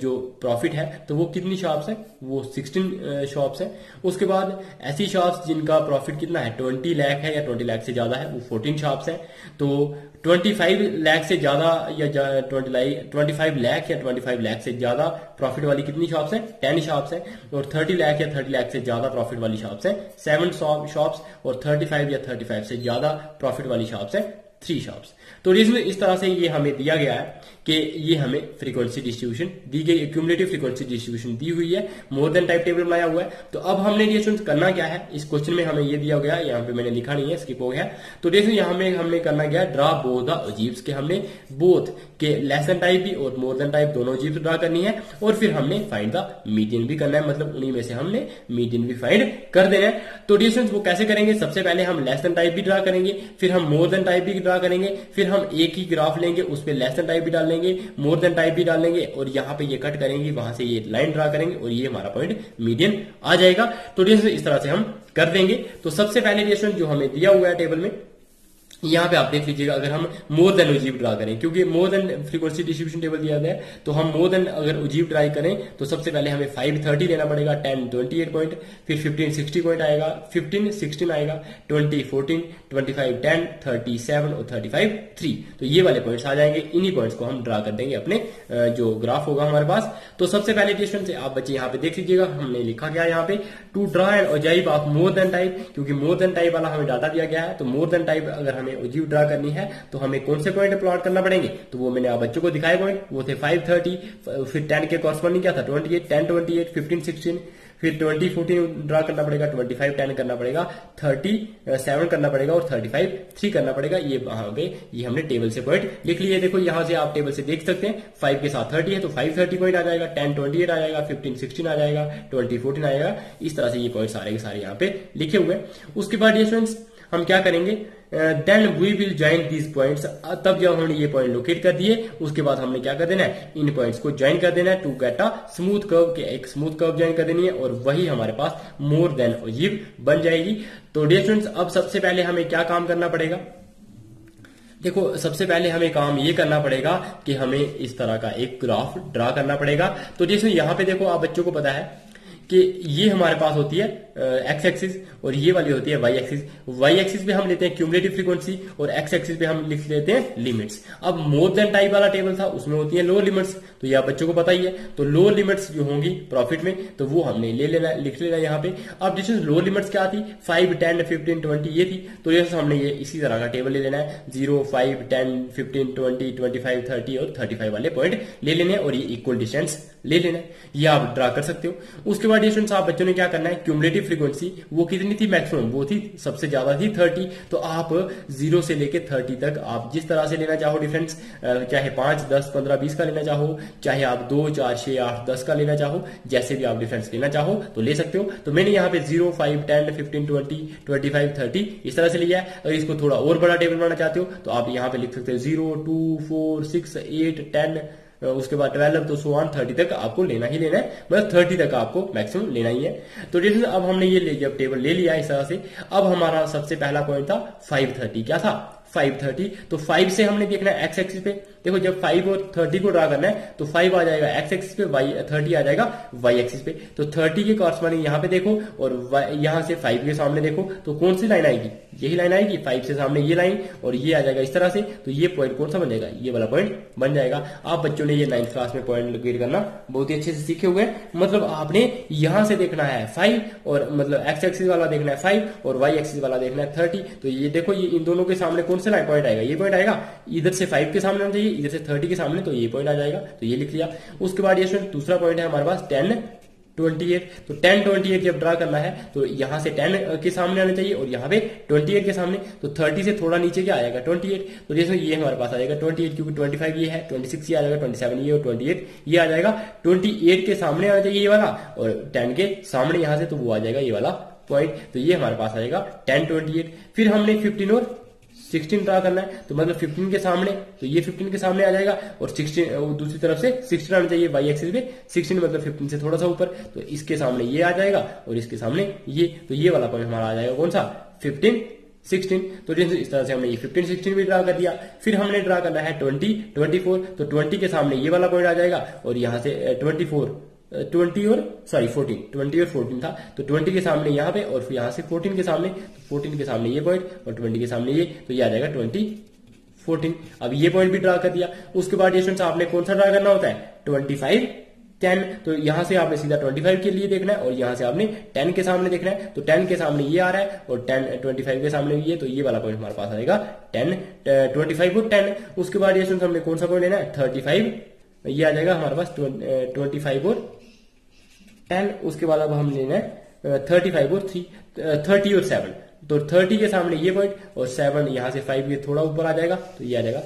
जो प्रॉफिट है तो वो कितनी शॉप्स है? वो 16 शॉप्स है। उसके बाद ऐसी शॉप्स जिनका प्रॉफिट कितना है? 20 लाख है या 20 लाख से ज़्यादा है, वो 14 शॉप्स है। तो 25 लाख से ज़्यादा या 20 25 लाख या 25 लाख से ज़्यादा प्रॉफिट वाली कितनी शॉप्स हैं? 10 शॉप्स है और 30 लाख या 30 लाख से ज़्यादा प्रॉफिट वाली शॉप्स हैं। सेवन शॉप्स और 35 या 35 से ज़्यादा प्रॉफिट वाली शॉप्स हैं। थ्री शॉप्स तो रीजन इस तरह से ये हमें दिया गया है। कि ये हमें फ्रीक्वेंसी डिस्ट्रीब्यूशन दी गई एक्यूमुलेटिव फ्रीक्वेंसी डिस्ट्रीब्यूशन दी हुई है मोर देन टाइप टेबल बनाया हुआ है। तो अब हमने ये करना क्या है? इस क्वेश्चन में हमें ये दिया गया, यहाँ पे मैंने लिखा नहीं है स्किप हो गया। तो देखो यहाँ में हमने करना गया ड्रा बोथ द के हमने बोथ के लेसन टाइप भी और मोर देन टाइप दोनों अजीब्स ड्रा करनी है। और फिर हमने फाइंड द मीडियन भी करना है मतलब उन्हीं में से हमने मीडियन भी फाइंड कर देना है। तो डिस्टेंस वो कैसे करेंगे? सबसे पहले हम लेसन टाइप भी ड्रा करेंगे, फिर हम मोर देन टाइप भी ड्रा करेंगे, फिर हम एक ही ग्राफ लेंगे, उस पर लेसन टाइप भी डाल लेंगे मोर देन टाइप भी डालेंगे और यहाँ पे ये कट करेंगे, वहाँ से ये लाइन ड्रा करेंगे और ये हमारा पॉइंट मीडियन आ जाएगा। तो इस तरह से हम कर देंगे। तो सबसे पहले जो हमें दिया हुआ है टेबल में यहाँ पे आप देख लीजिएगा, अगर हम मोर देन उजीब ड्रा करें, क्योंकि more then frequency distribution table दिया गया है तो हम मोर देन अगर उजीब ट्राई करें तो सबसे पहले हमें फाइव थर्टी लेना पड़ेगा टेन ट्वेंटी एट पॉइंट फिर फिफ्टीन सिक्सटी पॉइंट आएगा फिफ्टीन सिक्सटीन आएगा twenty fourteen twenty five ten thirty seven और थर्टी फाइव थ्री तो ये वाले पॉइंट्स आ जाएँगे, इन्हीं पॉइंट्स को हम ड्रा कर देंगे अपने जो ग्राफ होगा हमारे पास। तो सबसे पहले क्वेश्चन से आप बच्चे यहाँ पे देख लीजिएगा, हमने लिखा गया यहाँ पे? To draw an ogive of more then type क्योंकि मोर देन टाइप वाला हमें डाटा दिया गया है तो मोर देन टाइप अगर हमें ओजीव ड्रा करनी है तो हमें कौन से पॉइंट प्लॉट करना पड़ेंगे? तो वो मैंने आप बच्चों को दिखाया पॉइंट वो थे फाइव थर्टी फिर टेन के कॉरस्पॉन्डिंग क्या था? Twenty eight ten twenty eight fifteen sixteen फिर ट्वेंटी फोर्टीन ड्रा करना पड़ेगा, ट्वेंटी फाइव टेन करना पड़ेगा, थर्टी सेवन करना पड़ेगा और थर्टी फाइव थ्री करना पड़ेगा, ये वहाँ पे ये हमने टेबल से पॉइंट लिख लिए। देखो, यहाँ से आप टेबल से देख सकते हैं, फाइव के साथ थर्टी है तो फाइव थर्टी पॉइंट आ जाएगा, टेन ट्वेंटी एट आ जाएगा, फिफ्टीन सिक्सटीन आ जाएगा, ट्वेंटी फोर्टीन आएगा। इस तरह से ये पॉइंट सारे के सारे यहाँ पे लिखे हुए उसके बाद ये स्टूडेंट्स हम क्या करेंगे? Then we will join these points तब जब हमने ये पॉइंट लोकेट कर दिए, उसके बाद हमने क्या कर देना है? इन पॉइंट्स को ज्वाइन कर देना है to get a smooth curve के, एक स्मूथ कर्व ज्वाइन कर देनी है और वही हमारे पास मोर देन अजीब बन जाएगी। तो डियर स्टूडेंट्स अब सबसे पहले हमें क्या काम करना पड़ेगा? देखो, सबसे पहले हमें काम ये करना पड़ेगा कि हमें इस तरह का एक ग्राफ ड्रा करना पड़ेगा। तो जैसे यहाँ पे देखो, आप बच्चों को पता है कि ये हमारे पास होती है एक्स एक्सिस और ये वाली होती है वाई एक्सिस वाई एक्सिस पे हम लेते हैं क्यूमलेटिव फ्रीक्वेंसी और एक्स एक्सिस पे हम लिख लेते हैं लिमिट्स अब मोर देन टाइप वाला टेबल था, उसमें होती है लोअर लिमिट्स तो ये बच्चों को पता ही है। तो लोअर लिमिट्स जो होंगी प्रॉफिट में तो वो हमने ले लेना, लिख लेना यहाँ पे। अब जिस लोअर लिमिट्स क्या थी? फाइव टेन फिफ्टीन ट्वेंटी ये थी। तो जैसे हमने ये इसी तरह का टेबल ले लेना है। Zero five ten fifteen twenty twenty five thirty और थर्टी फाइव वाले पॉइंट ले लेने और ये इक्वल डिस्टेंस ले लेना है, ये आप ड्रा कर सकते हो। उसके बाद स्टूडेंट्स आप बच्चों ने क्या करना है क्यूमुलेटिव फ्रीक्वेंसी वो कितनी थी मैक्सिमम वो थी सबसे ज़्यादा थी थर्टी तो आप ज़ीरो से लेके थर्टी तक आप जिस तरह से लेना चाहो डिफरेंस चाहे पाँच, दस, पंद्रह, बीस का लेना चाहो, चाहे आप दो, चार, छह, आठ, दस का लेना चाहो, जैसे भी आप डिफरेंस लेना चाहो तो ले सकते हो। तो मैंने यहाँ पे zero five ten fifteen twenty twenty five thirty इस तरह से लिया है। अगर इसको थोड़ा और बड़ा टेबल बनाना चाहते हो तो आप यहाँ पे लिख सकते हो zero two four six eight ten उसके बाद ट्वेल्व तो सो थर्टी तक आपको लेना ही लेना है। मतलब थर्टी तक आपको मैक्सिमम लेना ही है। तो डिटेल अब हमने ये जब टेबल ले लिया इस तरह से। अब हमारा सबसे पहला पॉइंट था फाइव थर्टी क्या था? फाइव थर्टी तो फाइव से हमने देखना है एक्स एक्सिस पे। देखो, जब फाइव और थर्टी को ड्रा करना है तो फाइव आ जाएगा एक्स एक्सिस पे वाई थर्टी आ जाएगा वाई एक्सिस पे। तो थर्टी के कॉर्सपॉन्डिंग यहाँ पे देखो और यहाँ से फाइव के सामने देखो। तो कौन सी लाइन आएगी? यही लाइन आएगी फाइव से सामने ये लाइन और ये आ जाएगा इस तरह से। तो ये पॉइंट कौन सा बन जाएगा? ये वाला पॉइंट बन जाएगा। आप बच्चों ने ये नाइन्थ क्लास में पॉइंट लोकेट करना, बहुत ही अच्छे से सीखे हुए हैं। मतलब आपने यहाँ से देखना है फाइव और मतलब एक्स एक्सिस वाला देखना है फाइव और वाई एक्सिस वाला देखना है थर्टी तो ये देखो, ये इन दोनों के सामने कौन सा पॉइंट आएगा? ये पॉइंट आएगा, इधर से फाइव के सामने आना चाहिए इधर से थर्टी के सामने तो ये पॉइंट आ जाएगा तो ये लिख लिया। उसके बाद ये दूसरा पॉइंट है हमारे पास टेन ट्वेंटी एट तो टेन ट्वेंटी एट जब ड्रा करना है तो यहाँ से टेन के सामने आना चाहिए और यहाँ पे ट्वेंटी एट के सामने तो थर्टी से थोड़ा नीचे क्या आएगा? ट्वेंटी एट तो जैसे ये हमारे पास आ जाएगा ट्वेंटी एट क्योंकि ट्वेंटी फाइव ये है ट्वेंटी सिक्स ये आ जाएगा ट्वेंटी सेवन ये और ट्वेंटी एट ये आ जाएगा। ट्वेंटी एट के सामने आना चाहिए ये वाला और टेन के सामने यहाँ से तो वो आ जाएगा ये वाला पॉइंट तो ये हमारे पास आएगा टेन ट्वेंटी एट फिर हमने फिफ्टीन और सिक्सटीन ड्रा करना है? तो मतलब फिफ्टीन के सामने तो ये फिफ्टीन के सामने आ जाएगा और सिक्सटीन दूसरी तरफ़ से सिक्सटीन आना चाहिए वाई एक्सिस पे सिक्सटीन मतलब फिफ्टीन से थोड़ा सा ऊपर तो इसके सामने ये आ जाएगा और इसके सामने ये तो ये वाला पॉइंट हमारा आ जाएगा कौन सा? फिफ्टीन सिक्सटीन तो इस तरह से हमने ये फिफ्टीन सिक्सटीन भी ड्रा कर दिया, फिर हमने ड्रा करना है ट्वेंटी ट्वेंटी फोर तो ट्वेंटी के सामने ये वाला पॉइंट आ जाएगा और यहाँ से ट्वेंटी फोर ट्वेंटी और सॉरी फोर्टीन ट्वेंटी और फोर्टीन था। तो ट्वेंटी के सामने यहाँ पे और फिर यहाँ से फोर्टीन के सामने। तो फोर्टीन के सामने ये पॉइंट और ट्वेंटी के सामने ये। तो ये आ जाएगा ट्वेंटी फोर्टीन अब ये पॉइंट भी ड्रा कर दिया। उसके बाद ये आपने कौन सा ड्रा करना होता है? ट्वेंटी फाइव टेन तो यहाँ से आपने सीधा ट्वेंटी फाइव के लिए देखना है और यहाँ से आपने टेन के सामने देखना है। तो टेन के सामने ये आ रहा है और टेन ट्वेंटी फाइव के सामने ये। तो ये वाला पॉइंट हमारे पास आएगा टेन ट्वेंटी फाइव और टेन उसके बाद ये हमने कौन सा पॉइंट लेना है? थर्टी फाइव ये आ जाएगा हमारे पास ट्वेंटी फाइव और टेन उसके बाद अब हम लेना है थर्टी फाइव और थ्री थर्टी और सेवन तो थर्टी के सामने ये पॉइंट और सेवन यहाँ से फाइव ये थोड़ा ऊपर आ जाएगा तो ये आ जाएगा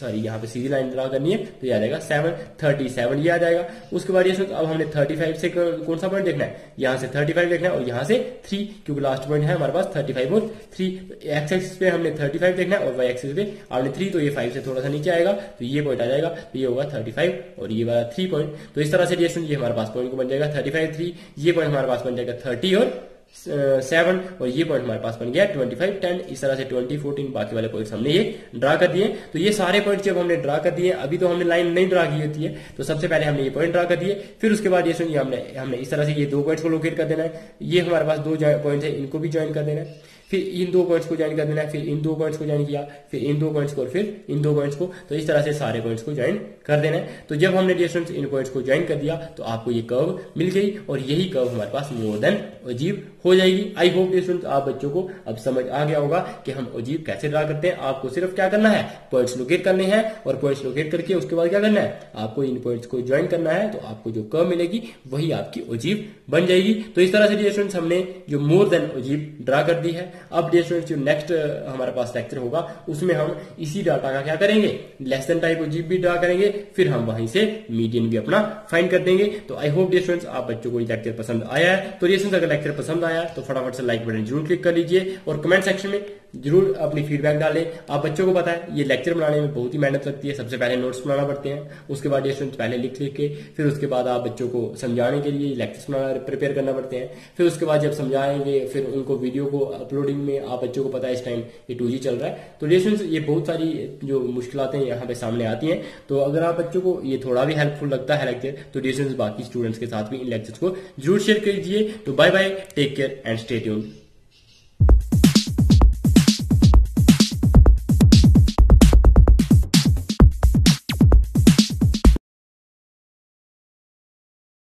सॉरी यहाँ पे सीधी लाइन ड्रा करनी है तो ये आ जाएगा सेवन थर्टी सेवन ये आ जाएगा। उसके बाद ये अब हमने थर्टी फाइव से कौन सा पॉइंट देखना है? यहाँ से थर्टी फाइव देखना है और यहाँ से थ्री क्योंकि लास्ट पॉइंट है हमारे पास थर्टी फाइव और थ्री एक्स एक्सिस पे हमने थर्टी फाइव देखना है और वाई एक्सिस पे आपने थ्री तो ये फाइव से थोड़ा सा नीचे आएगा तो ये पॉइंट आ जाएगा तो ये होगा थर्टी फाइव और ये वाला थ्री पॉइंट तो इस तरह से ये हमारे पास पॉइंट को बन जाएगा थर्टी फाइव थ्री ये पॉइंट हमारे पास बन जाएगा थर्टी और सेवन और ये पॉइंट हमारे पास बन गया ट्वेंटी फाइव टेन इस तरह से ट्वेंटी फोर्टीन बाकी वाले पॉइंट्स हमने ये ड्रा कर दिए। तो ये सारे पॉइंट जब हमने ड्रा कर दिए, अभी तो हमने लाइन नहीं ड्रा की होती है तो सबसे पहले हमने ये पॉइंट ड्रा कर दिए, फिर उसके बाद ये सुनिए, हमने हमने इस तरह से ये दो पॉइंट को लोकेट कर देना है। ये हमारे पास दो पॉइंट है, इनको भी ज्वाइन कर देना है। फिर इन दो पॉइंट्स को ज्वाइन कर देना है फिर इन दो पॉइंट्स को ज्वाइन किया, फिर इन दो पॉइंट्स को और फिर इन दो पॉइंट्स को। तो इस तरह से सारे पॉइंट्स को ज्वाइन कर देना है। तो जब हमने डिस्टेंस इन पॉइंट्स को ज्वाइन कर दिया तो आपको ये कर्व मिल गई और यही कर्व हमारे पास मोर देन अजीब हो जाएगी। आई होप डिस्टेंस आप बच्चों को अब समझ आ गया होगा कि हम अजीब कैसे ड्रा करते हैं। आपको सिर्फ़ क्या करना है? पॉइंट्स लोकेट करने हैं और पॉइंट्स लोकेट करके उसके बाद क्या करना है? आपको इन पॉइंट्स को ज्वाइन करना है तो आपको जो कर्व मिलेगी, वही आपकी अजीब बन जाएगी। तो इस तरह से डिस्टेंस हमने जो मोर देन अजीब ड्रा कर दी है। अब डिस्टेंस जो नेक्स्ट हमारे पास लेक्चर होगा। उसमें हम इसी डाटा का क्या करेंगे? लेसन टाइप जीप भी ड्रा करेंगे, फिर हम वहीं से मीडियन भी अपना फाइंड कर देंगे। तो आई होप डिस्टूडेंट्स आप बच्चों को ये लेक्चर पसंद आया है। तो डिस्टूडेंट्स अगर लेक्चर पसंद आया तो फटाफट से लाइक बटन ज़रूर क्लिक कर लीजिए और कमेंट सेक्शन में ज़रूर अपनी फीडबैक डालें। आप बच्चों को बताएँ ये लेक्चर बनाने में बहुत ही मेहनत लगती है। सबसे पहले नोट्स बनाना पड़ते हैं, उसके बाद स्टूडेंट्स पहले लिख लिख के फिर उसके बाद आप बच्चों को समझाने के लिए लेक्चर्स बनाना प्रिपेयर करना पड़ते हैं। फिर उसके बाद जब समझाएँगे, फिर उनको वीडियो को अपलोडिंग में आप बच्चों को पता है, इस टाइम ये टू चल रहा है। तो स्टूडेंट्स ये बहुत सारी जो मुश्किलें यहाँ पे सामने आती हैं। तो अगर आप बच्चों को ये थोड़ा भी हेल्पफुल लगता है लेक्चर तो स्टूडेंट्स बाकी स्टूडेंट्स के साथ भी इन लेक्चर्स को ज़रूर शेयर कीजिए। तो bye bye take care and stay tuned